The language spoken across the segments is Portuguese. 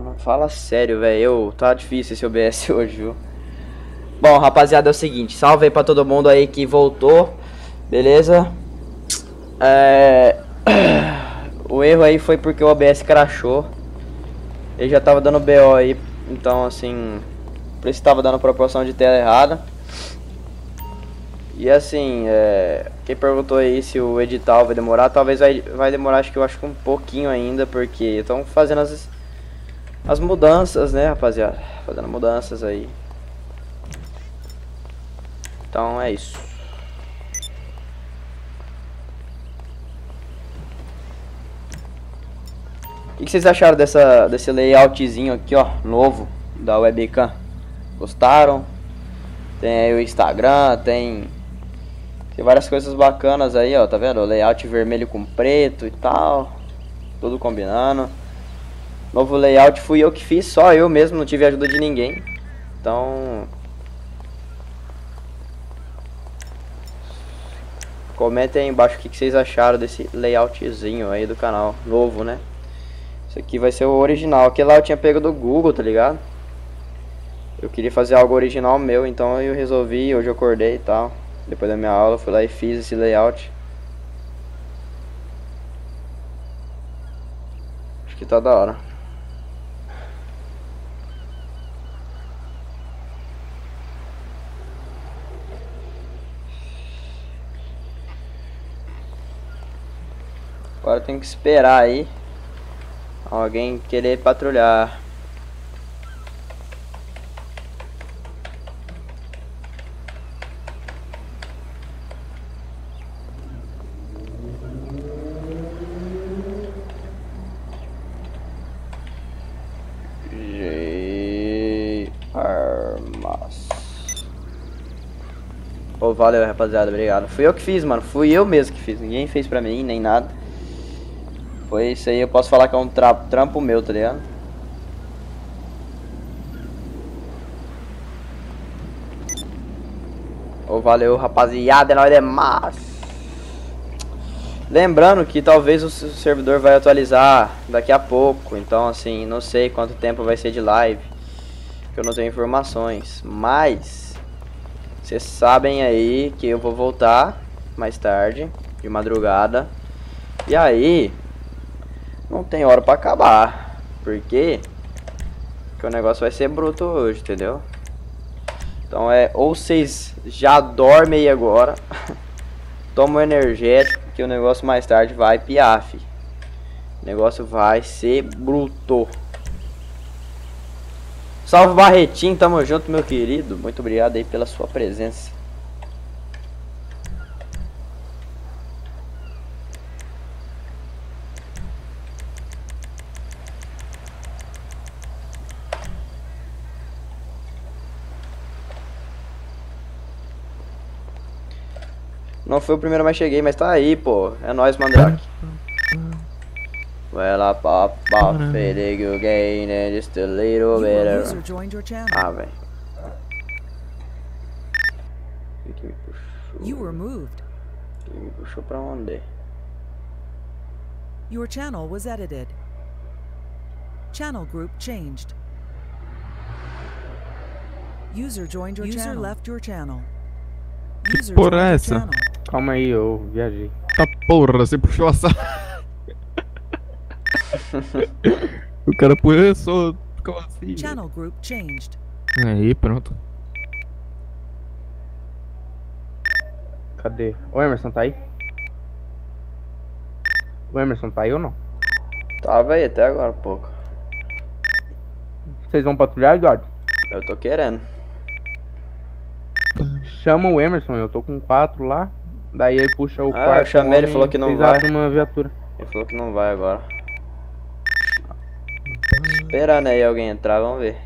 mano. Fala sério, velho. Tá difícil esse OBS hoje, viu? Bom, rapaziada, é o seguinte. Salve aí pra todo mundo aí que voltou. Beleza? É... O erro aí foi porque o OBS crashou. Ele já tava dando BO aí. Então, assim... Por isso tava dando proporção de tela errada. E assim, é, quem perguntou aí se o edital vai demorar, talvez vai, vai demorar, acho que eu acho que um pouquinho ainda, porque estão fazendo as, as mudanças, né, rapaziada? Fazendo mudanças aí. Então é isso. O que, vocês acharam dessa, desse layoutzinho aqui, ó, novo, da webcam? Gostaram? Tem o Instagram, tem tem várias coisas bacanas aí, ó, tá vendo? O layout vermelho com preto e tal. Tudo combinando. Novo layout fui eu que fiz, só eu mesmo, não tive ajuda de ninguém. Então... Comentem aí embaixo o que vocês acharam desse layoutzinho aí do canal, novo, né? Isso aqui vai ser o original. Aquele lá eu tinha pego do Google, tá ligado? Eu queria fazer algo original meu, então eu resolvi, hoje eu acordei e tal. Depois da minha aula, fui lá e fiz esse layout. Acho que tá da hora. Agora tem que esperar aí alguém querer patrulhar. Pô, valeu, rapaziada, obrigado. Fui eu que fiz, mano. Fui eu mesmo que fiz. Ninguém fez pra mim, nem nada. Foi isso aí, eu posso falar que é um trampo, trampo meu, tá ligado? Ô, valeu, rapaziada, é nóis demais. Lembrando que talvez o servidor vai atualizar daqui a pouco. Então, assim, não sei quanto tempo vai ser de live. Que eu não tenho informações. Mas... Vocês sabem aí que eu vou voltar mais tarde, de madrugada. E aí, não tem hora pra acabar. Por quê? Porque o negócio vai ser bruto hoje, entendeu? Então é, ou vocês já dormem aí agora, tomam energético, que o negócio mais tarde vai piaf. O negócio vai ser bruto. Salve Barretinho, tamo junto meu querido. Muito obrigado aí pela sua presença. Não foi o primeiro, mas cheguei, mas tá aí, pô. É nóis, Mandrake. Well, I pop off, feeling you gain and just a little better. Ah, velho. que me puxou? You were moved. Que me puxou pra onde? Your channel was edited. Channel group changed. User joined your User channel. left your channel. User porra é essa? Calma aí, eu viajei. Tá porra, você puxou a sala. o cara só Como assim? Channel group changed. Aí, pronto. Cadê? O Emerson tá aí? O Emerson tá aí ou não? Tava aí até agora um pouco. Vocês vão patrulhar, Eduardo? Eu tô querendo. Chama o Emerson, eu tô com quatro lá. Daí aí puxa o ah, quarto. Eu chamei, ele falou que não vai. Uma viatura. Ele falou que não vai agora. Esperando aí alguém entrar, vamos ver.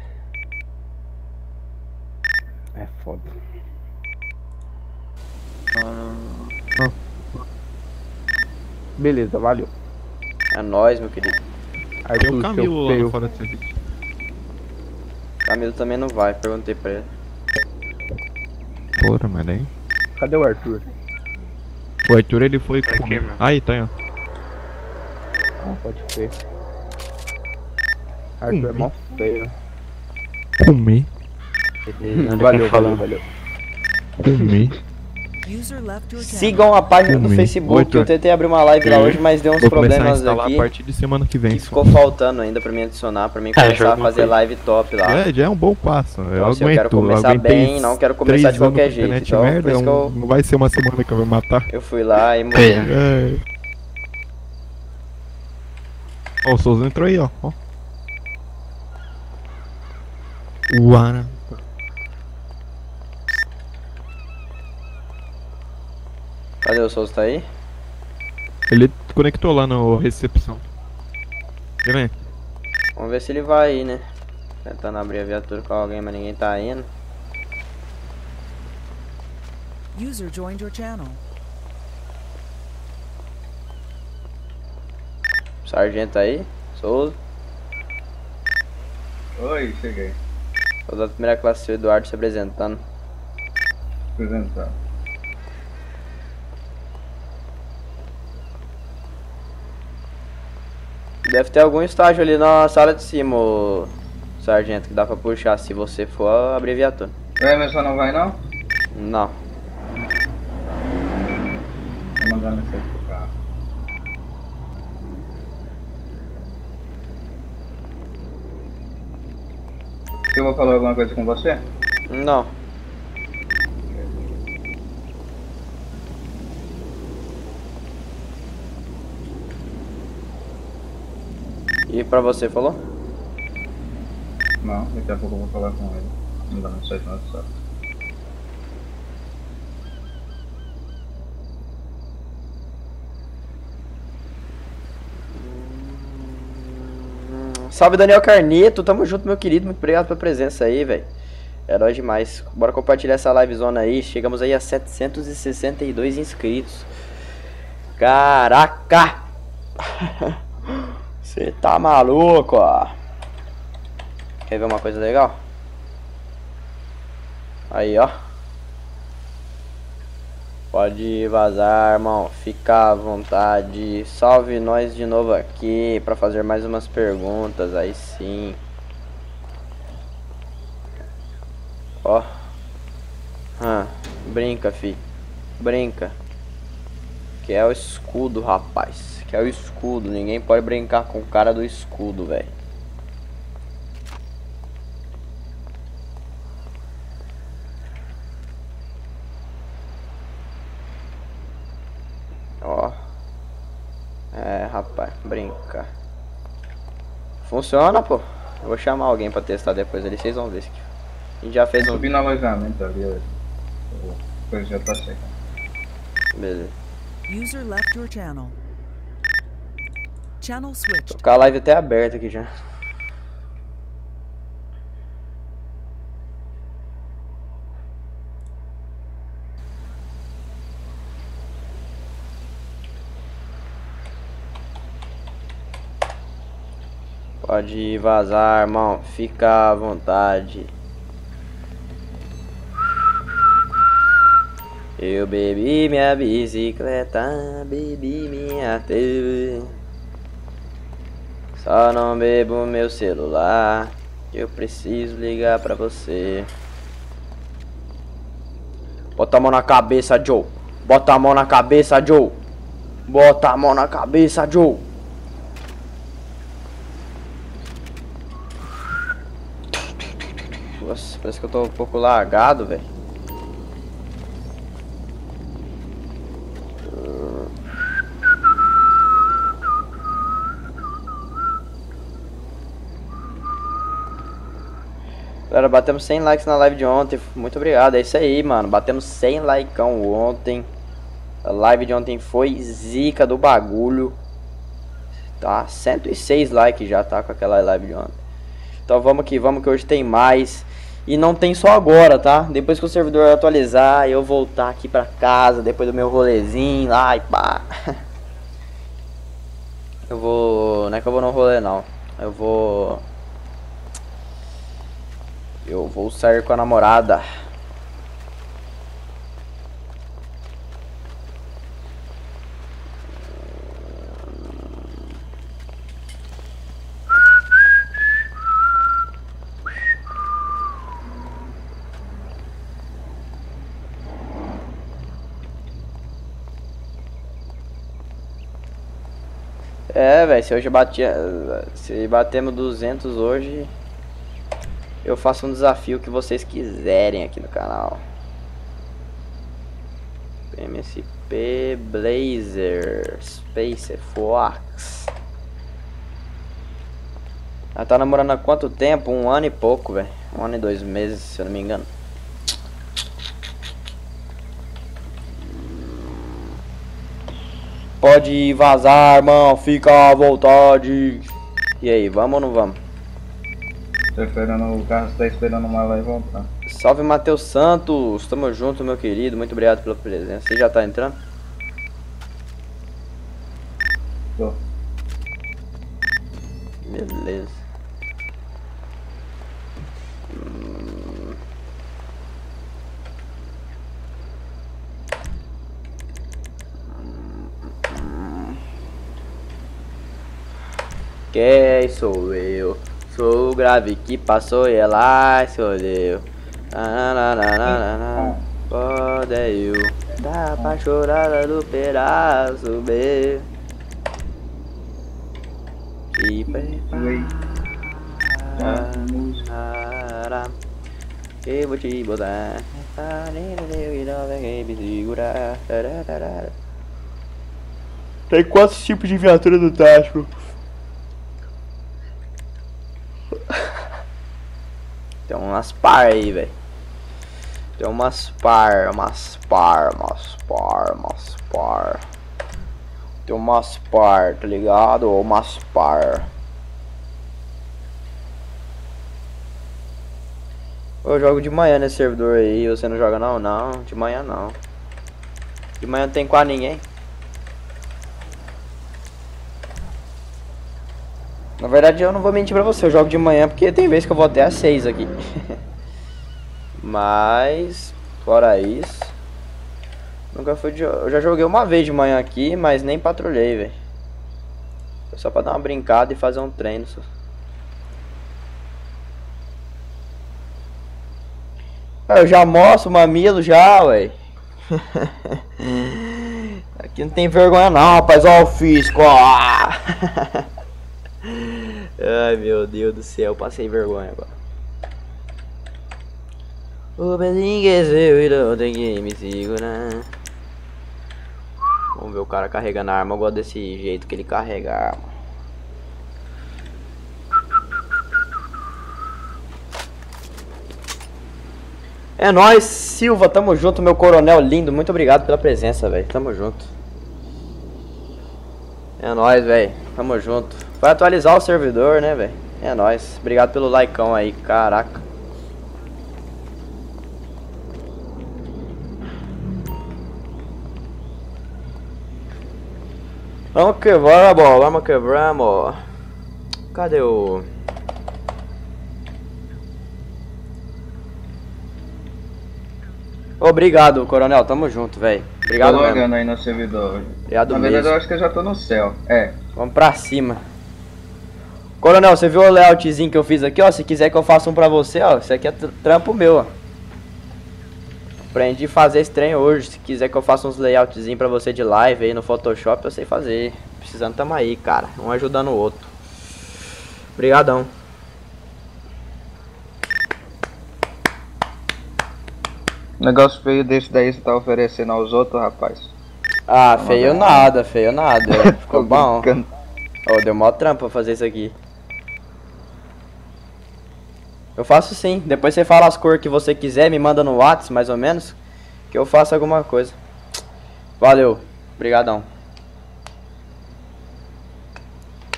É foda. Beleza, valeu. É nóis, meu querido. Aí Tem o Camilo lá no fora de serviço. Camilo também não vai, perguntei pra ele. Porra, mas aí. Cadê o Arthur? O Arthur ele foi tá. Aqui, aí, tá aí, ó. Ah, pode ser. Arthur é mó feio. Comer. Valeu, valeu, valeu. Comer. Sigam a página do Facebook. Eu tentei abrir uma live lá hoje, mas deu uns Vou problemas a aqui. a partir de semana que vem. Que ficou faltando ainda pra mim adicionar, pra mim começar a fazer live top lá. É, já é um bom passo. Eu, Então, aguento, eu quero começar bem, não quero começar de qualquer jeito. Então, merda, por isso que eu, Não vai ser uma semana que eu vou matar. eu fui lá e morri. É. Ó, o Souza entrou aí, ó. ó. Uara. Cadê o Souza? Tá aí? Ele conectou lá na recepção. Quer ver? Vamos ver se ele vai aí, né? Tentando abrir a viatura com alguém, mas ninguém tá indo. User joined your channel. Sargento aí? Souza? Oi, cheguei. Soldado da primeira classe, seu Eduardo se apresentando. Apresentando. Deve ter algum estágio ali na sala de cima, ô sargento, que dá pra puxar se você for abrir viatura. O Emerson não vai não? Não. Vou mandar mensagem pro carro. Eu vou falar alguma coisa com você? Não. E pra você, falou? Não, daqui a pouco eu vou falar com ele. Mandar mensagem no WhatsApp. Salve Daniel Carneto, tamo junto meu querido, muito obrigado pela presença aí, velho. Herói demais. Bora compartilhar essa livezona aí, chegamos aí a 762 inscritos. Caraca! Você tá maluco, ó. Quer ver uma coisa legal? Aí, ó. Pode vazar, irmão. Fica à vontade. Salve nós de novo aqui para fazer mais umas perguntas. Aí sim. Ó. Ah, brinca, fi. Brinca. Que é o escudo, rapaz. Que é o escudo. Ninguém pode brincar com o cara do escudo, velho. Ó. É, rapaz, brinca. Funciona, pô. Eu vou chamar alguém pra testar depois ali, vocês vão ver. isso aqui. A gente já fez um. Subi no alojamento ali, ó. A coisa já tá chegando. Beleza. User left your channel. Channel switched. Com a live até aberta aqui já. Pode vazar, irmão. Fica à vontade. Eu bebi minha bicicleta, bebi minha TV. Só não bebo meu celular. Eu preciso ligar pra você. Bota a mão na cabeça, Joe. Bota a mão na cabeça, Joe. Bota a mão na cabeça, Joe. Nossa, parece que eu tô um pouco largado, velho. Galera, batemos 100 likes na live de ontem. Muito obrigado. É isso aí, mano. Batemos 100 likeão ontem. A live de ontem foi zica do bagulho. Tá? 106 likes já, tá? Com aquela live de ontem. Então vamos que vamos, que hoje tem mais. E não tem só agora, tá? Depois que o servidor atualizar, eu voltar aqui pra casa, depois do meu rolezinho lá e pá. Eu vou. Não é que eu vou no rolê, não. Eu vou. Eu vou sair com a namorada. É, velho, se hoje batia, se batemos 200 hoje, eu faço um desafio que vocês quiserem aqui no canal. MSP Blazer Space Fox. Ela tá namorando há quanto tempo? Um ano e pouco, velho. Um ano e dois meses, se eu não me engano. Pode vazar, irmão. Fica à vontade. E aí, vamos ou não vamos? Tô esperando, o carro está esperando uma lá e voltar. Salve Matheus Santos, tamo junto meu querido, muito obrigado pela presença. Você já tá entrando? Tô. Beleza. Hum. Quem sou eu? O grave que passou e ela escolheu. Pode eu Dá pra chorar do pedaço B. E prepara Eu vou te botar Tem quatro tipos de viatura do Tático Tem umas par aí, velho tem umas par, umas par, umas par, umas par. Tem umas par, tá ligado? Ou umas par. Eu jogo de manhã nesse servidor aí, você não joga não? Não, de manhã não. De manhã não tem quase ninguém. Na verdade eu não vou mentir pra você, eu jogo de manhã porque tem vezes que eu vou até às 6 aqui. Mas, fora isso, nunca fui de... Eu já joguei uma vez de manhã aqui, mas nem patrulhei, velho. Foi só pra dar uma brincada e fazer um treino. Só. Eu já mostro o mamilo já, ué. Aqui não tem vergonha não, rapaz. Ó o fisco, ó. Ai, meu Deus do céu. Passei vergonha agora. O Belinho esqueceu e não tem que. Vamos ver o cara carregando a arma. Eu gosto desse jeito que ele carrega a arma. É nóis, Silva, tamo junto, meu coronel lindo. Muito obrigado pela presença, velho. Tamo junto. É nóis, velho. Tamo junto. Vai atualizar o servidor, né, velho? É nóis. Obrigado pelo likeão aí, caraca. Vamos quebrar, vamos quebrar, amor. Cadê o... Obrigado, coronel. Tamo junto, velho. Obrigado tô logando aí no servidor. Obrigado Na mesmo. verdade, eu acho que eu já tô no céu. É. Vamos pra cima. Coronel, você viu o layoutzinho que eu fiz aqui, ó? Se quiser que eu faça um pra você, ó. Isso aqui é trampo meu, ó. Aprendi a fazer esse trem hoje. Se quiser que eu faça uns layoutzinho pra você de live aí no Photoshop, eu sei fazer. Precisando, tamo aí, cara. Um ajudando o outro. Obrigadão. Negócio feio desse daí você tá oferecendo aos outros, rapaz. Ah, feio nada, feio nada. Ficou bom. Oh, deu mó trampo pra fazer isso aqui. Eu faço sim. Depois você fala as cores que você quiser, me manda no WhatsApp, mais ou menos. Que eu faço alguma coisa. Valeu. Obrigadão.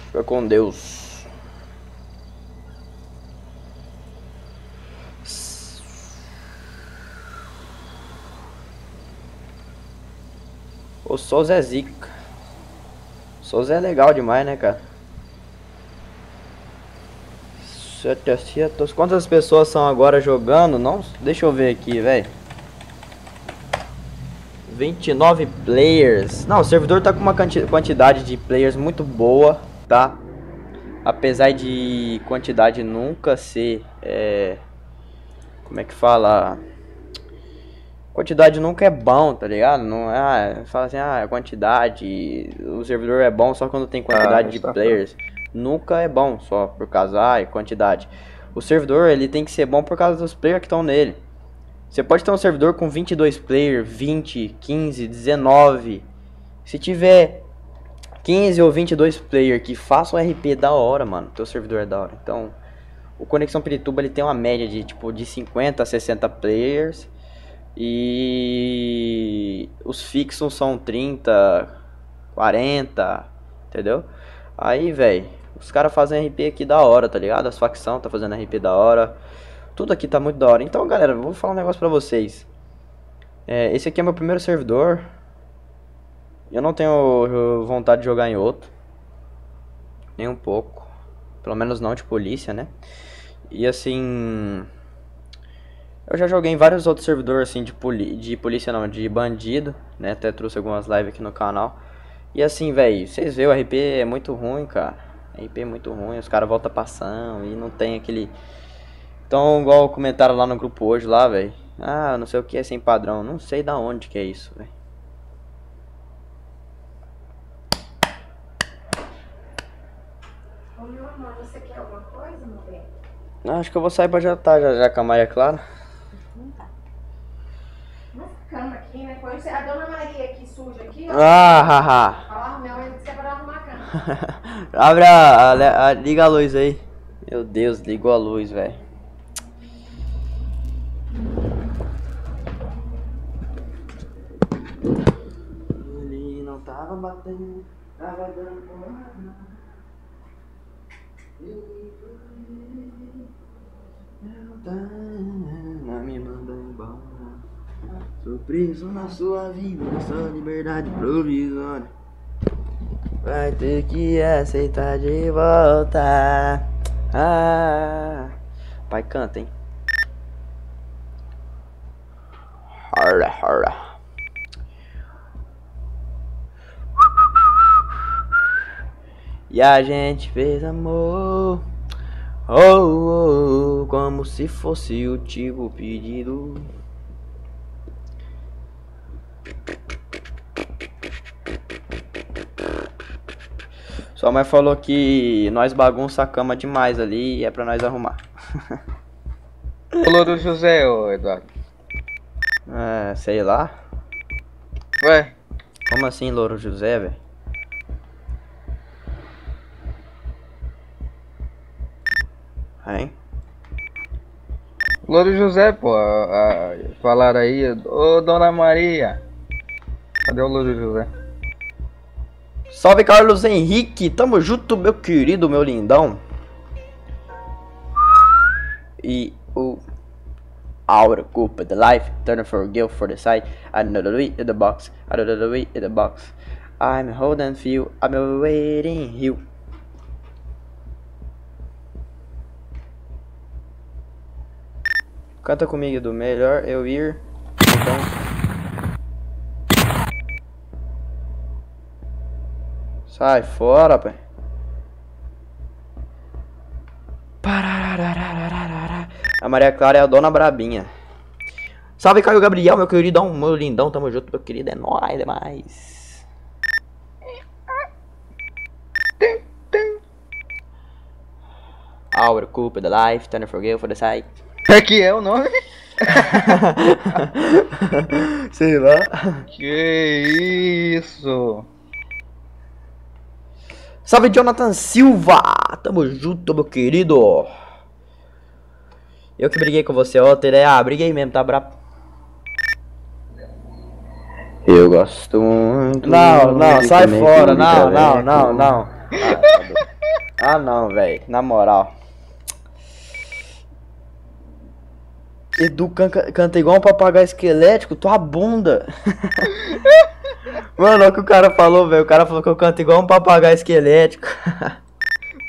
Fica com Deus. O Souza é zica. O Souza é legal demais, né, cara? Quantas pessoas são agora jogando? Não, deixa eu ver aqui, velho. 29 players. Não, o servidor tá com uma quantidade de players muito boa, tá? Apesar de quantidade nunca ser, é, como é que fala? Quantidade nunca é bom, tá ligado? Não é, ah, fala assim, ah, quantidade, o servidor é bom só quando tem quantidade ah, de players. Nunca é bom só por causa, ah, quantidade. O servidor, ele tem que ser bom por causa dos players que estão nele. Você pode ter um servidor com 22 players, 20, 15, 19. Se tiver 15 ou 22 players que façam RP da hora, mano, teu servidor é da hora. Então, o Conexão Pirituba ele tem uma média de tipo de 50 a 60 players e os fixos são 30, 40, entendeu? Aí, velho, os caras fazem RP aqui da hora, tá ligado? As facções tá fazendo RP da hora. Tudo aqui tá muito da hora. Então, galera, vou falar um negócio pra vocês. É, esse aqui é meu primeiro servidor. Eu não tenho vontade de jogar em outro. Nem um pouco. Pelo menos não de polícia, né? E assim... Eu já joguei em vários outros servidores assim de, poli de polícia não, de bandido, né? Até trouxe algumas lives aqui no canal. E assim, velho, vocês vê o RP é muito ruim, cara. RP é muito ruim, os caras voltam passando e não tem aquele. Então, igual comentaram lá no grupo hoje lá, velho. Ah, não sei o que é sem padrão. Não sei da onde que é isso, velho. Ô meu amor, você quer alguma coisa, meu bem? Não, acho que eu vou sair pra jantar já, já com a Maria Clara cama Põe a dona Maria aqui suja aqui, ó. Ah, haha. Fala, minha mãe disse que pra arrumar a cama. Abre a, a, a, Liga a luz aí. Meu Deus, ligou a luz, velho. Ele não tava batendo, tava dando porrada. Não embora. Sou preso na sua vida, nessa liberdade provisória. Vai ter que aceitar de volta. Ah, pai canta, hein? Harra, harra. E a gente fez amor. Oh, oh, oh como se fosse o tipo pedido. Sua mãe falou que nós bagunça a cama demais ali e é pra nós arrumar. Falou do José, ô Eduardo. É, sei lá. Ué? Como assim, Louro José, velho? Hein? Louro José, pô. A, a, falaram aí. Ô, Dona Maria. Cadê o Louro José? Salve Carlos Henrique, tamo junto meu querido, meu lindão. E o Our culpa the life, turn for guilt for the side. The way in the box, the way in the box. I'm holding feel, I'm waiting you. Canta comigo do melhor eu ir. Então Sai fora, pai. A Maria Clara é a dona Brabinha. Salve, Caio Gabriel, meu queridão, meu lindão. Tamo junto, meu querido. É nóis demais. Our culpa the life, turn forgive for the site. É que é o nome? Sei lá. Que isso? Salve Jonathan Silva! Tamo junto, meu querido! Eu que briguei com você ontem, né? Ah, briguei mesmo, tá brabo. Eu gosto muito. Não, não, sai fora, não, não, não, não. Ah, não, velho, na moral. Edu canta, canta igual um papagaio esquelético, tua bunda. Mano, olha o que o cara falou, velho. O cara falou que eu canto igual um papagaio esquelético.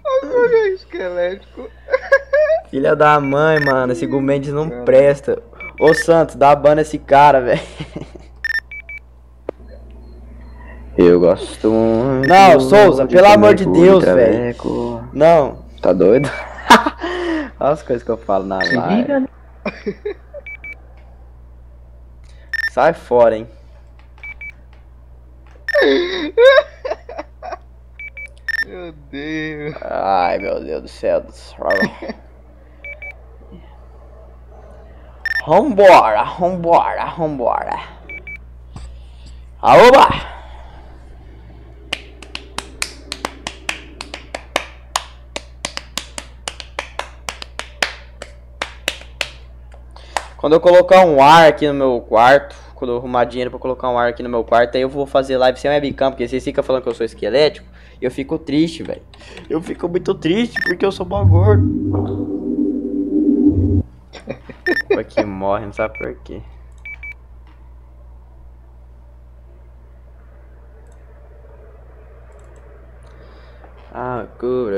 Papagaio esquelético. Filha da mãe, mano. Esse Gumendes não presta. Ô Santos, dá ban esse cara, velho. Eu gosto muito. Não, Souza, pelo amor de Deus, velho. Não. Tá doido? Olha as coisas que eu falo na live. Sai fora, hein. Meu Deus. Ai, meu Deus do céu. Vambora, vambora, vambora. Aoba! Quando eu colocar um ar aqui no meu quarto, quando eu arrumar dinheiro pra colocar um ar aqui no meu quarto, aí eu vou fazer live sem webcam, porque vocês ficam falando que eu sou esquelético, e eu fico triste, velho. Eu fico muito triste porque eu sou mó gordo. Porque morre, não sabe por quê. Ah, cura,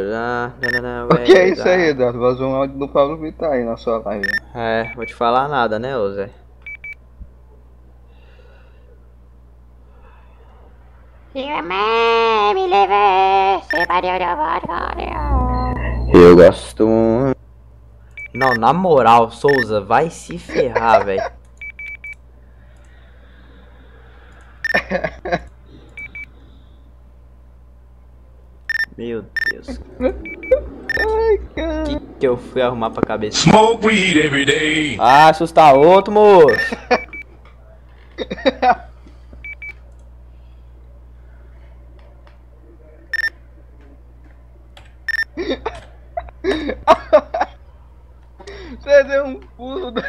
O que é isso aí, Eduardo? Vazou um áudio do Pablo Vittar aí na sua live. É, vou te falar nada, né, ô Zé? Eu gosto. Não, na moral, Souza, vai se ferrar, velho. Meu Deus. Ai, cara. O que, que eu fui arrumar pra cabeça? Smoke weed every day. Ah, assustar outro, moço. Você deu um pulo da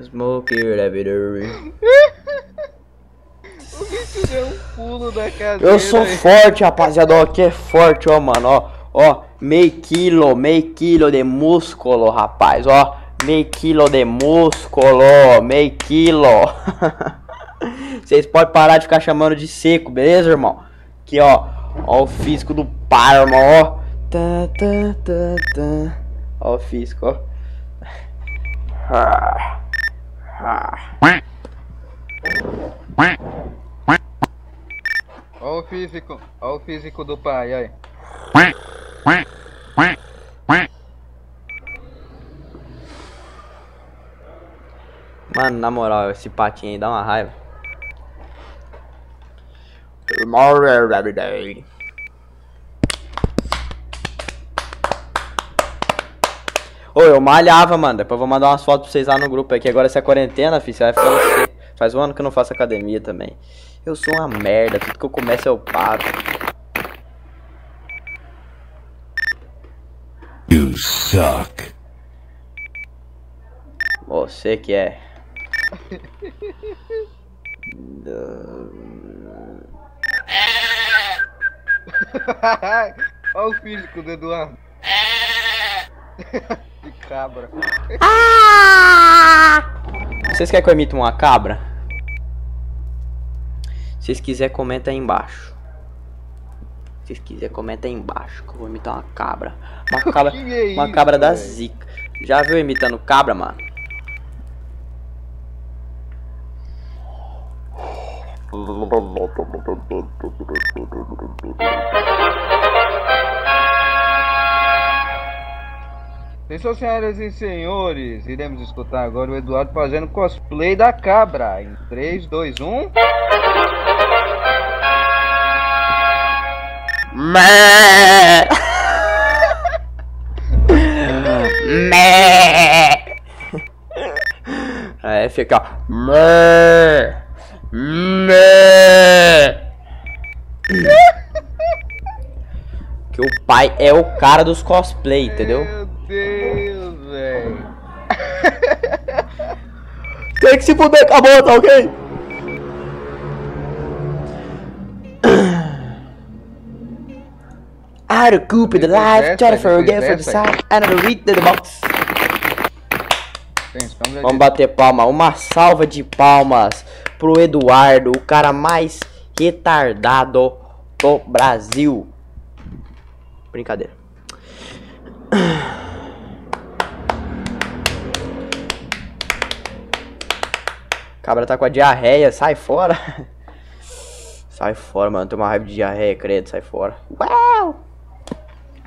Smoke every day. O bicho deu um pulo da cadeira. Eu sou forte, rapaziada. Ó, que é forte, ó, mano. Ó, ó, meio quilo, meio quilo de músculo, rapaz. Ó, meio quilo de músculo, meio quilo. Vocês podem parar de ficar chamando de seco, beleza, irmão? Aqui, ó. Ó o físico do Parma, ó. Tá, tá, tá, tá. Ó o físico, ó. Ah, ah. Ó o físico, ó o físico do pai, aí. Mano, na moral, esse patinho aí dá uma raiva. More every day. Ô, eu malhava, mano. Depois eu vou mandar umas fotos pra vocês lá no grupo aqui. Agora essa é quarentena, filho, você vai seco. Faz um ano que eu não faço academia também. Eu sou uma merda. Tudo que eu começo eu paro. You suck. Você que é. Ó o físico do Eduardo. que cabra. Vocês querem que eu imite uma cabra? Se vocês quiserem, comenta aí embaixo. Se vocês quiserem, comenta aí embaixo que eu vou imitar uma cabra. Uma cabra, é uma isso, cabra da zica. Já viu imitando cabra, mano? Senhoras senhoras e senhores, iremos escutar agora o Eduardo fazendo cosplay da cabra. Em um. 3, 2, 1. Mé! Mé! Aí fica Mé! Mé! Que o pai é o cara dos cosplay, entendeu? Meu Deus, velho. Tem que se fuder, acabou, tá ok? How to coop in the life, try to forget from the side, and to read the box. Vamos bater palma, uma salva de palmas pro Eduardo, o cara mais retardado do Brasil. Brincadeira. Cabra tá com a diarreia, sai fora. Sai fora, mano. Tem uma raiva de diarreia, credo, sai fora. Uau!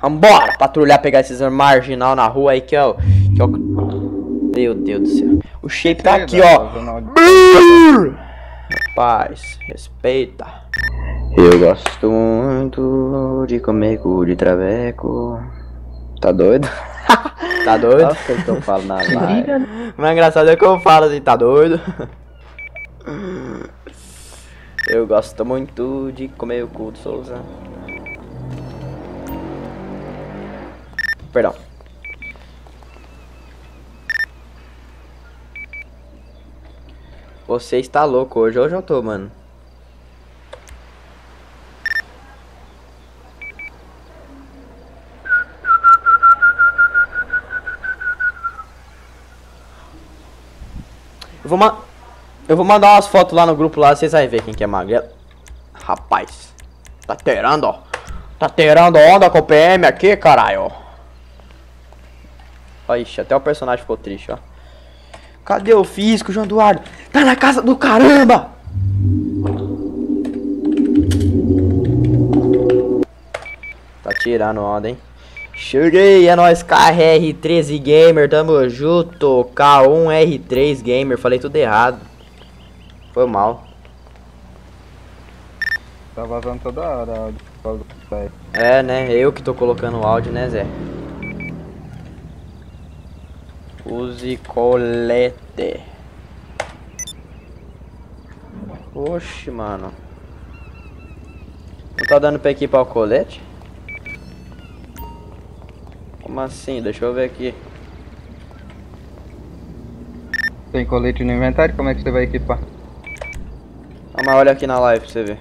Vambora! Patrulhar, pegar esses marginal na rua aí que é o. Que é o... Meu Deus do céu. O shape tá aqui, ó. Rapaz, respeita. Eu gosto muito de comer cu de traveco. Tá doido? tá doido? Olha o que eu falo na live. O mais engraçado é que eu falo assim, tá doido? Eu gosto muito de comer o cu do Souza. Perdão. Você está louco hoje. Hoje eu tô, mano. Eu vou, ma eu vou mandar umas fotos lá no grupo lá, vocês vão ver quem que é magrelo. Rapaz, tá terando, ó. Tá terando onda com o PM aqui, caralho. Ixi, até o personagem ficou triste, ó. Cadê o físico, João Eduardo? Tá na casa do caramba! Tá tirando onda, hein? Cheguei, é nóis, KR13 Gamer, tamo junto, K1R3 Gamer, falei tudo errado. Foi mal. Tá vazando toda hora áudio. É, né? Eu que tô colocando o áudio, né, Zé? Use colete. Oxe, mano. Não tá dando pra equipar o colete? Como assim? Deixa eu ver aqui. Tem colete no inventário? Como é que você vai equipar? Ah, mas olha aqui na live pra você ver.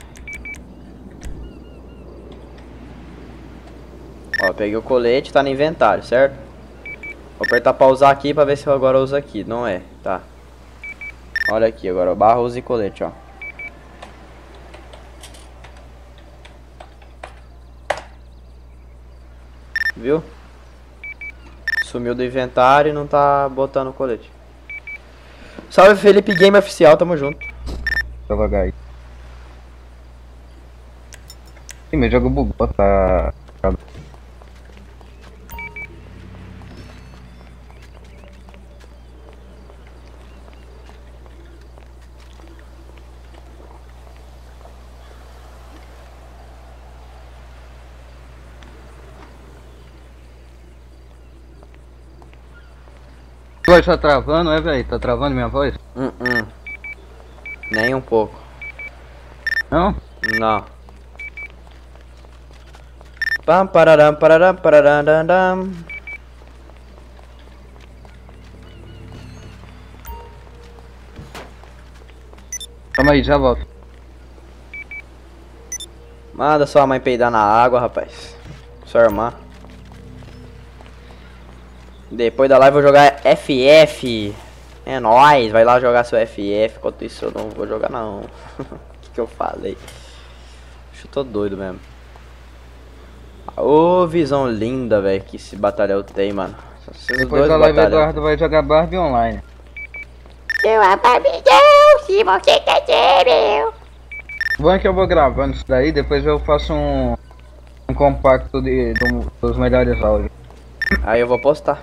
Ó, peguei o colete, tá no inventário, certo? Vou apertar pausar aqui pra ver se eu agora uso aqui. Não é, tá. Olha aqui, agora barra use colete, ó. Viu? Sumiu do inventário e não tá botando o colete. Salve Felipe Game Oficial, tamo junto. Logar aí. Ih, meu jogo bugou, tá... voz tá travando, é, velho? Tá travando minha voz? Uh -uh. Nem um pouco. Não? Não. Pam pararam pararam pararam Calma aí, já volto. Manda sua mãe peidar na água, rapaz. Sua irmã. Depois da live vou jogar FF. É nóis, vai lá jogar seu FF. Enquanto isso eu não vou jogar não. O que, que eu falei? Acho que eu tô doido mesmo. Ô, visão linda, velho, que esse batalhão tem, mano. Depois da live batalhão. Eduardo vai jogar Barbie online. Eu a Barbie não, se você quer ser meu. Bom é que eu vou gravando isso daí, depois eu faço um, um compacto de, de, dos melhores áudios. Aí eu vou postar.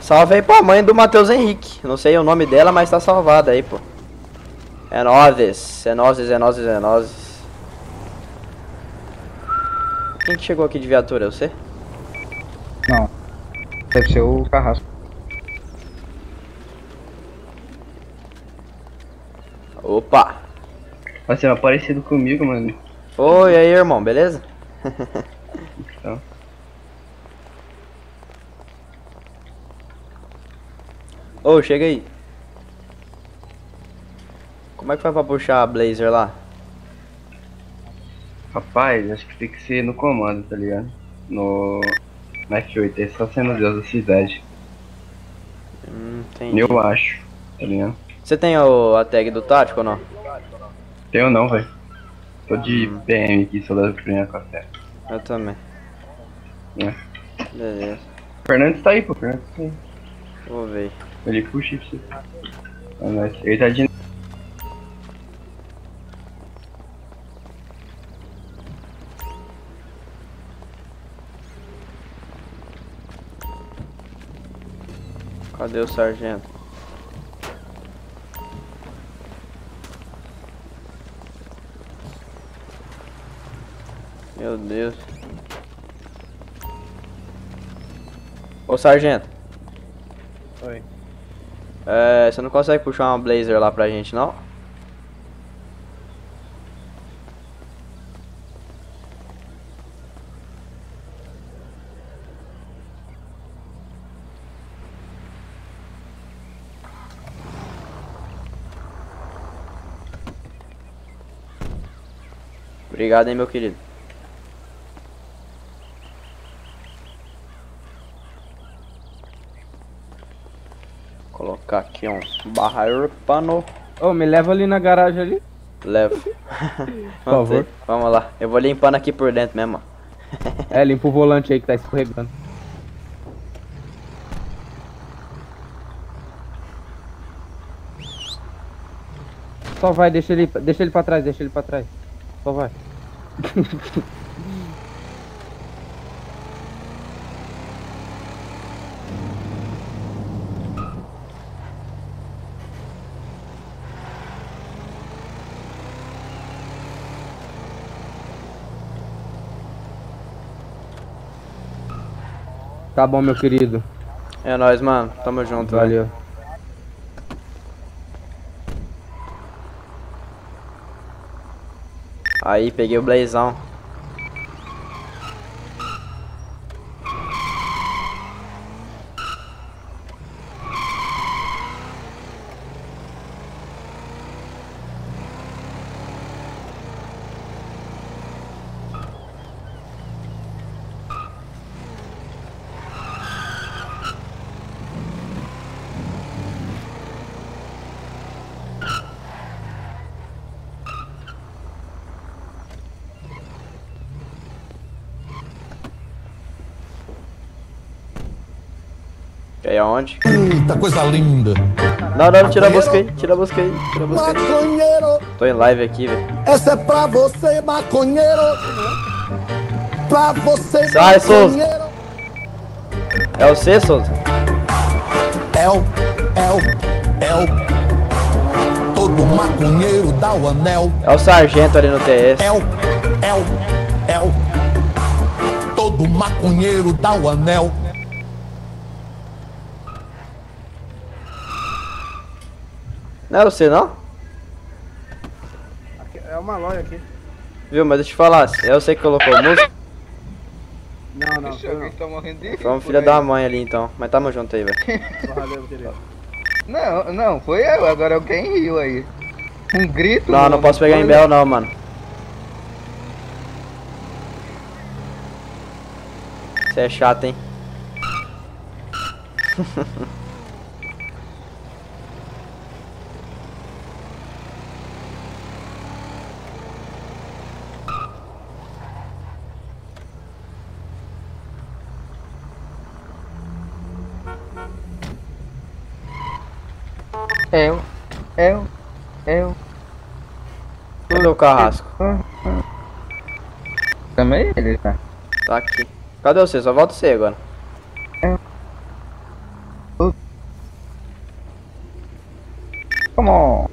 Salve aí pra mãe do Matheus Henrique. Não sei o nome dela, mas tá salvada aí, pô. É nozes, é nozes, é nozes, é nozes. Quem que chegou aqui de viatura? É você? Não. Deve ser o Carrasco. Opa! Vai ser parecido comigo, mano. Oi, aí, irmão, beleza? então. Ô, oh, chega aí. Como é que faz pra puxar a Blazer lá? Rapaz, acho que tem que ser no comando, tá ligado? No, no F8, é só sendo Deus da cidade. Hum, entendi. Eu acho, tá ligado? Você tem o, a tag do tático ou não? Tenho não, velho. Tô de hum. PM aqui, soldado primeira café. Eu também. É. Beleza. O Fernandes tá aí, pô, Fernandes tá aí. Vou ver. Ele puxa é isso. Ele tá de. Cadê o sargento? Meu Deus. Ô sargento. Oi. É, você não consegue puxar uma blazer lá pra gente não? Obrigado, hein, meu querido. Colocar aqui um barra urbano. Ô, me leva ali na garagem ali. Levo. Por favor. Vamos lá. Eu vou limpando aqui por dentro mesmo. É, limpa o volante aí que tá escorregando. Só vai, deixa ele, deixa ele pra trás, deixa ele pra trás. Só vai. Tá bom, meu querido. É nóis, mano. Tamo junto. Valeu. Aí, peguei o blazão. E aí, aonde? Eita, coisa linda. Não, não, tira a busca aí. Tira a busca aí. Tira a busca aí. Maconheiro, Tô em live aqui, velho. essa é pra você, maconheiro. Pra você, Sai, Souza. É você, Souza? É o, é o, é o. Todo maconheiro dá o anel. É o sargento ali no TS. É o, é o, é o. Todo maconheiro dá o anel. Não era você, não? É uma loja aqui. Viu, mas deixa eu te falar. É você que colocou a música? Não, não, Ixi, alguém tá morrendo de Foi um filho aí. da mãe ali, então. Mas tamo junto aí, velho. Não, não, foi eu, agora alguém riu aí. Um grito. Não, não posso pegar em Bel, não, mano. Você é chato, hein? Eu, eu, eu. Cadê o carrasco? Também ele, tá? Tá aqui. Cadê você? Só volta você agora. Come on.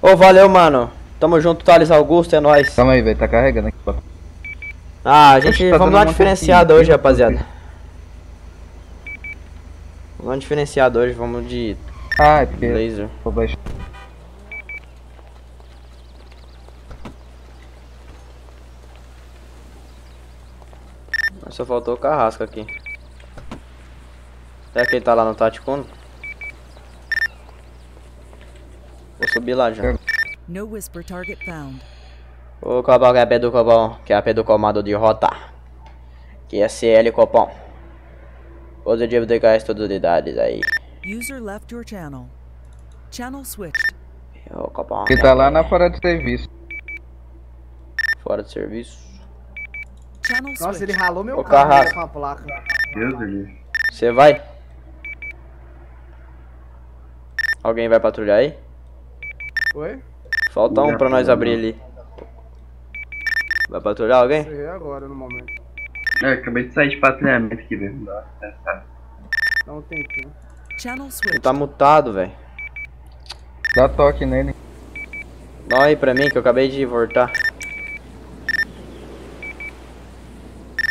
Ô, valeu, mano. Tamo junto, Thales Augusto, é nóis. Calma aí, velho, tá carregando aqui. Ah, a gente tá vamos lá uma diferenciado hoje, rapaziada. Vamos diferenciado hoje, vamos de Ah, é porque. laser. Vou baixar. Mas só faltou o carrasco aqui. Será que ele tá lá no Taticuno? Vou subir lá já. No whisper target found. O Cobão que é pé do Cobão, que é pé do comando de rota. Que é CL Copom. Positivo de gás todas as unidades aí. User left your channel. Channel switched. O Copom. Ele tá lá na fora de serviço. Fora de serviço. Nossa, ele ralou meu Ô, carro Carrasco. com a placa. Deus do livro. Você vai? Alguém vai patrulhar aí? Oi? Falta um pra nós abrir ali. Vai patrulhar alguém? Cheguei agora no momento. É, acabei de sair de patrulhamento aqui, velho. Nossa, Dá um tempinho. Channel Ele tá mutado, velho. Dá toque nele. Dá aí pra mim que eu acabei de voltar.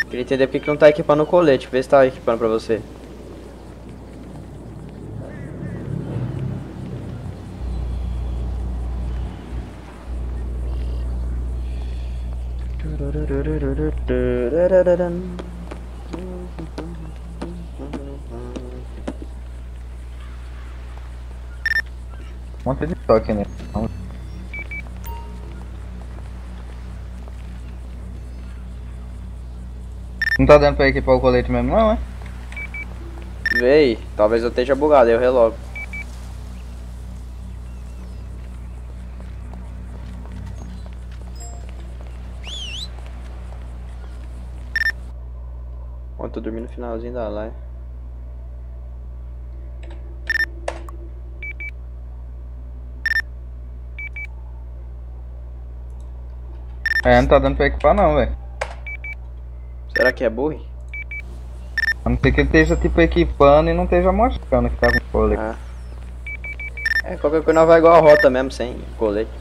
Queria entender porque que não tá equipando o colete. Vê se tá equipando pra você. Monte de toque nele. Não tá dando pra equipar o colete mesmo não, é? Vê aí. Talvez eu esteja bugado, eu relogo. Ó, tô dormindo no finalzinho da live. É, não tá dando pra equipar não, velho. Será que é burro? A não ser que ele esteja tipo equipando e não esteja mostrando que tá com colete. Ah. É, qualquer coisa nós vai igual a rota mesmo, sem colete.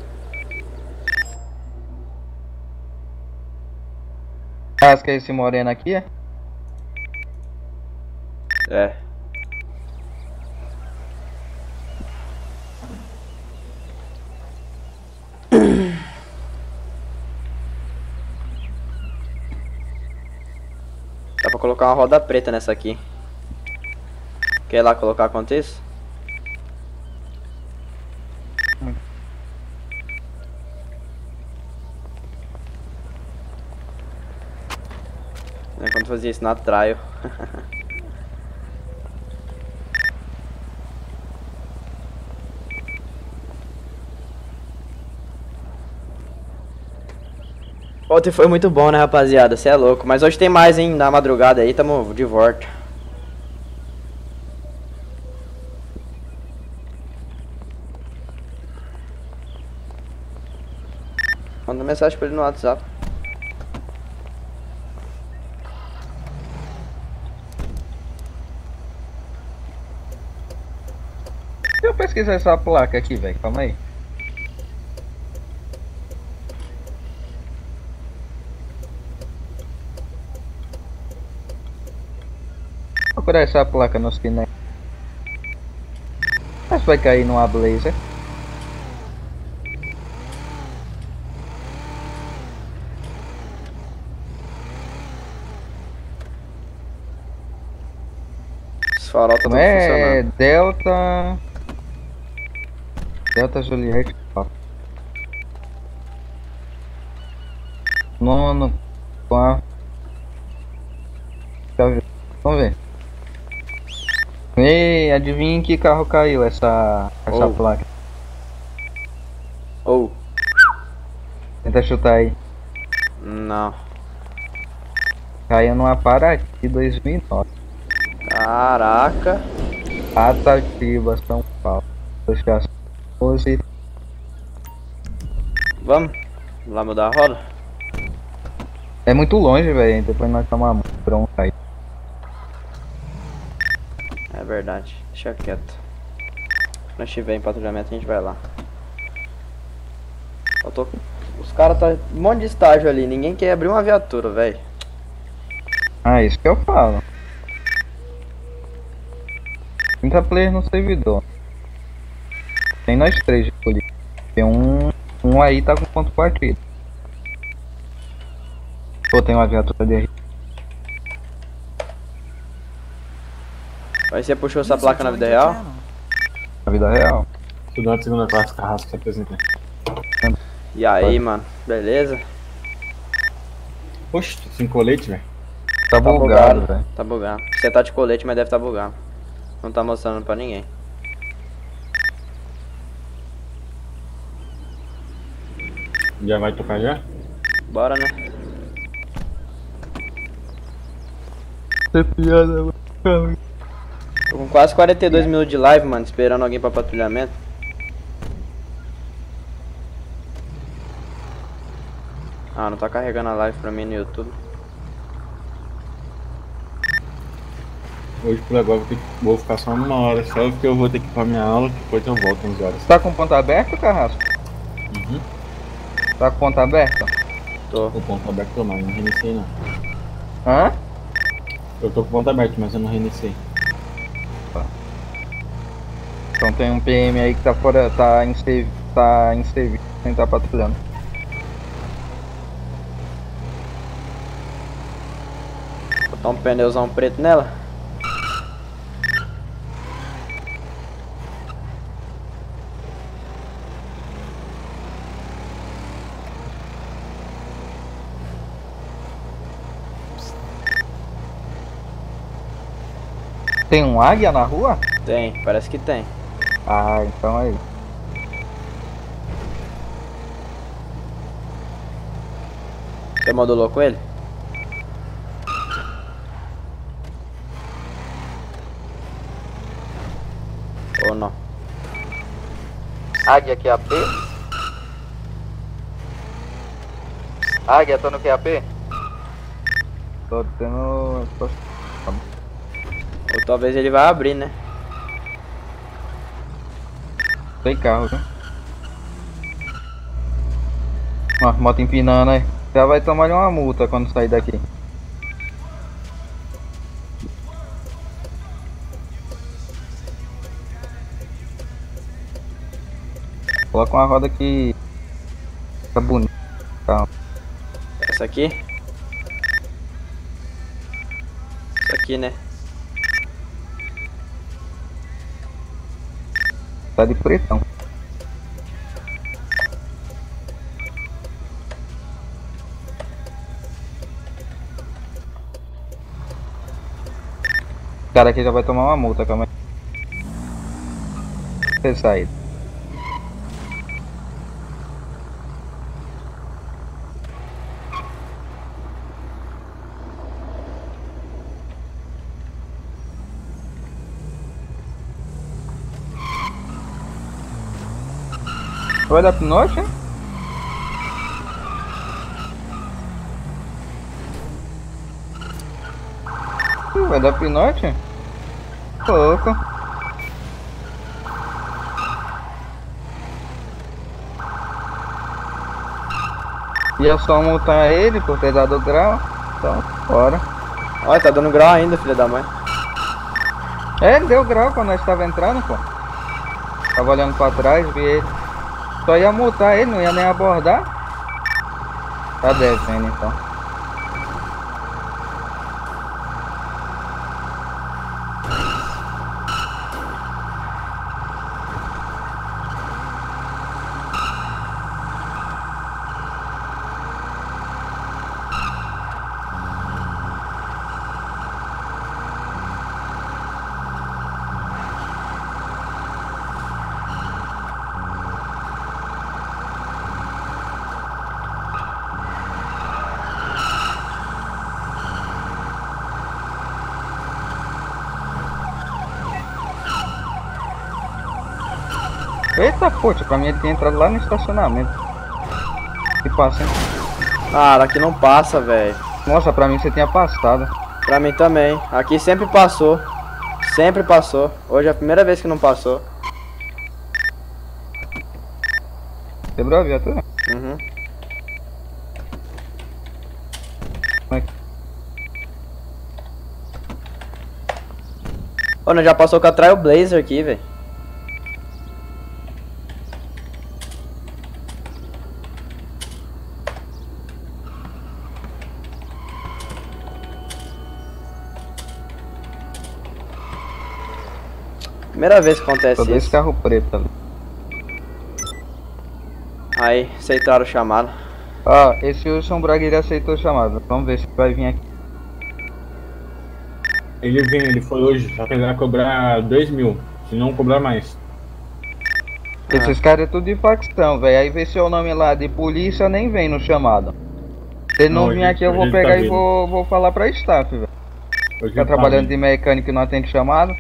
Ah, acho que é esse moreno aqui, é? É. Dá pra colocar uma roda preta nessa aqui. Quer lá colocar quanto isso? É quando fazia isso na trial. Ontem foi muito bom, né, rapaziada? Você é louco. Mas hoje tem mais, hein? Na madrugada aí, tamo de volta. Manda mensagem pra ele no WhatsApp. Deixa eu pesquisar essa placa aqui, velho. Calma aí. Procurar essa placa nos pneus. Que vai cair numa blazer. Os farol tá é funcionando. Delta. Delta Juliette. Nono. Quarto. Deixa eu ver. Vamos ver. Ei, adivinha em que carro caiu essa, essa Oh. placa? Ou, Tenta chutar aí. não. Caiu numa Paraty 2009. Caraca. Atatiba, São Paulo. 2014. Vamos? Vamos lá mudar a roda? É muito longe, velho. Depois nós tomamos bronca aí. Verdade. Deixa quieto. Quando nós estiver em patrulhamento, a gente vai lá. Eu tô... Os caras tá um monte de estágio ali. Ninguém quer abrir uma viatura, velho. Ah, isso que eu falo. 30 players no servidor. Tem nós três de polícia. Tem um. Um aí tá com ponto partido. Pô, tem uma viatura de Aí você puxou essa placa na vida real? na vida real. Estudante de segunda classe, Carrasco se apresenta. E aí, mano? Beleza? Poxa, tô sem colete, velho. Tá, Tá bugado, bugado. velho. Tá bugado. Você tá de colete, mas deve tá bugado. Não tá mostrando pra ninguém. Já vai tocar já? Bora, né? Tô com quase 42 minutos de live, mano, esperando alguém pra patrulhamento. Ah, não tá carregando a live pra mim no YouTube. Hoje por agora vou, ter que- vou ficar só uma hora, só que eu vou ter que ir pra minha aula, depois eu volto 11 horas. Tá com ponto aberto, Carrasco? Uhum. Tá com ponto aberto? Tô. O ponto aberto mas não reiniciei não. Hã? Eu tô com o ponto aberto, mas eu não reiniciei. Então tem um PM aí que tá fora, tá em serviço, tá em serviço, nem tá patrulhando. Botar um pneuzão preto nela. Tem um águia na rua? Tem, parece que tem. Ah, então aí. Você modulou com ele? Ou não? Águia QAP? Águia, tô no QAP? Tô tendo. tô- Ou talvez ele vai abrir, né? Tem carro, viu? Ó, moto empinando aí. Já vai tomar uma multa quando sair daqui. Coloca uma roda que tá bonita. Essa aqui? Essa aqui, né? Tá de pretão. O cara aqui já vai tomar uma multa, calma aí. Ter saído. Vai dar pinote, hein? Ih, Vai dar pinote? Louco. Ia só multar ele por ter dado grau. Então, bora. Olha, tá dando grau ainda, filha da mãe. É, ele deu grau quando nós estava entrando, pô. Tava olhando pra trás, vi ele. Só ia multar ele, não ia nem abordar. Tá devendo então. Eita, poxa, pra mim ele tem entrado lá no estacionamento. Que passa, hein? Cara, aqui não passa, velho. Nossa, pra mim você tinha passado. Pra mim também. Aqui sempre passou. Sempre passou. Hoje é a primeira vez que não passou. Quebrou a viatura? Uhum. Ô, nós já passou com a Trailblazer aqui, velho. Primeira vez que acontece Só dois isso. carros pretos ali. Aí, aceitaram o chamado. Ó, esse Wilson Braga ele aceitou o chamado. Vamos ver se vai vir aqui. Ele vem, ele foi hoje, só que ele vai cobrar 2 mil, se não cobrar mais. Esses caras é tudo de facção, velho. Aí vê seu nome lá de polícia, nem vem no chamado. Se ele não, Não, vir aqui, eu vou ele pegar tá e vou, vou falar pra staff, velho. Tá ele trabalhando vindo. de mecânico e não atende chamado?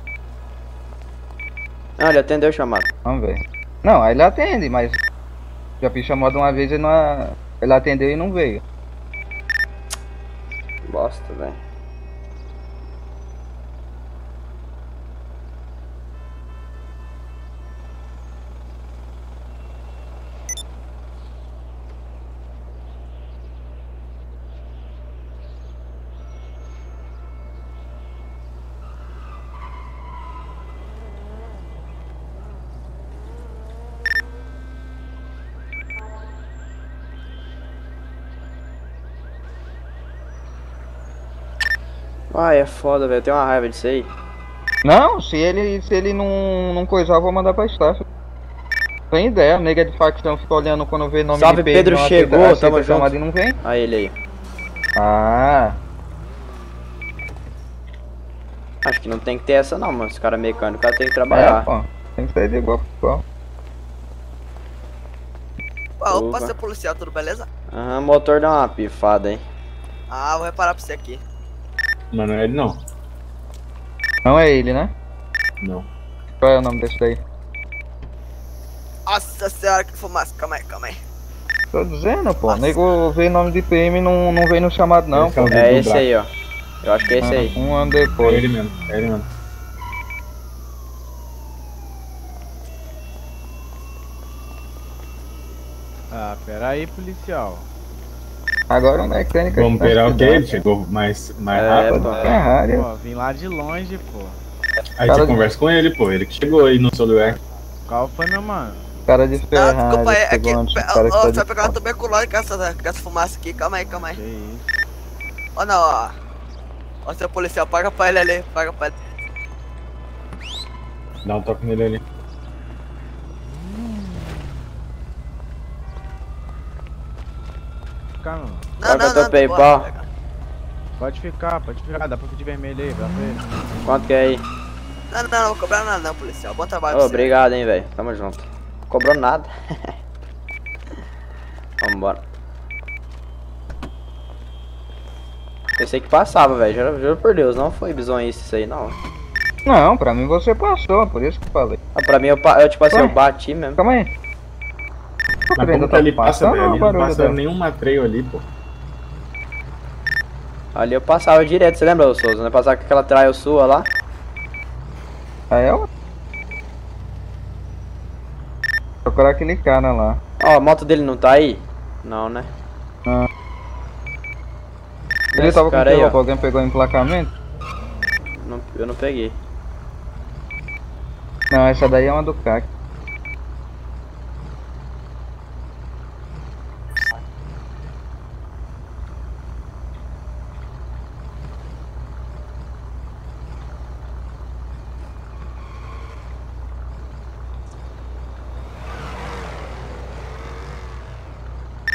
Não, ele atendeu o chamado. Vamos ver. Não, ele atende, mas já fiz chamado uma vez e não ele atendeu e não veio. Bosta, velho. Ai, é foda, velho. Eu tenho uma raiva disso aí. Não, se ele, se ele não, não coisar, eu vou mandar pra staff. Tem ideia, a nega de facção fica olhando quando vê nome Salve, de Pedro não chegou, aceita- tamo junto. e não vem. Aí ele aí. Ah, Acho que não tem que ter essa não, mano. Esse cara é mecânico, o cara tem que é, trabalhar. pô. Tem que ser de igual pra igual. Opa, Opa. opa, é policial, tudo beleza? Aham, motor dá uma pifada, hein. Ah, vou reparar pra você aqui. Mas não é ele não. Não é ele, né? Não. Qual é o nome desse daí? Nossa senhora, que fumaça. Calma aí, calma aí. Tô dizendo, pô. Nego vê nome de PM e não, não vem no chamado, não, Esse é pô. o É esse aí, ó. Eu acho que é esse aí. Um ano É depois. ele mesmo, é ele mesmo. Ah, pera aí, policial. Agora o mecânico. Vamos tá esperar o que? Ele chegou mais, mais É, rápido. pô. Ferrari. Pô, vim lá de longe, pô. Aí Cara você de- conversa com ele, pô. Ele que chegou aí no celular. Qual foi, meu mano? Cara de Ah, Ferrari. desculpa aí, é que. Ó, tá você vai pegar uma tuberculose com essa, com essa fumaça aqui. Calma aí, calma aí. Que isso? Ó, não, ó. Ó, seu policial, paga pra ele ali, paga pra ele. Dá um toque nele ali. Ficar, meu. Não, não, teu não, PayPal. bora. Pode ficar, pode ficar. Dá pra de vermelho aí, pra ver. Quanto que é aí? Não, não, não, vou cobrar nada não, policial. Bom trabalho Ô, obrigado, hein, velho. Tamo junto. Cobrou nada. Vambora. Pensei que passava, velho. Juro, juro por Deus, não foi bizonhice isso aí, não. Não, pra mim você passou, por isso que eu falei. Ah, pra mim, eu, eu tipo assim, Ué? eu bati mesmo. Calma aí. Mas como que ele passa, passando velho? não passa dela? nenhum matreio ali, pô. Ali eu passava direto, você lembra, ô Souza? Né? Passava com aquela trail sua lá. Ah, é? ó. Procurar aquele cara lá. Ó, a moto dele não tá aí? Não, né? Ele Esse tava com aí, roupa? Alguém pegou o emplacamento? Não, eu não peguei. Não, essa daí é uma Ducati. Se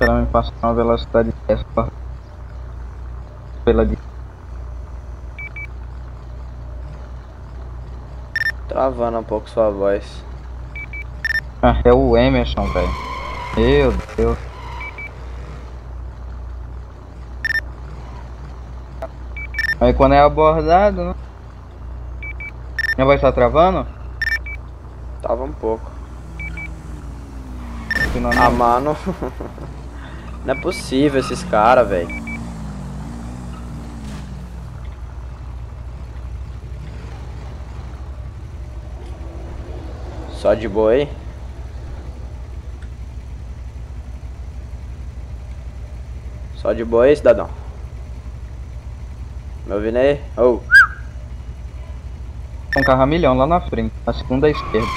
ela me passar uma velocidade dessa pela de Travando um pouco sua voz. Ah, é o Emerson, velho. Meu Deus. Aí quando é abordado, né? Não vai estar travando? Tava um pouco. Não. mano. Não é possível esses caras, velho. Só de boa aí? Só de boa aí, cidadão? Me ouvindo aí? Oh. um carro a milhão lá na frente. A segunda esquerda.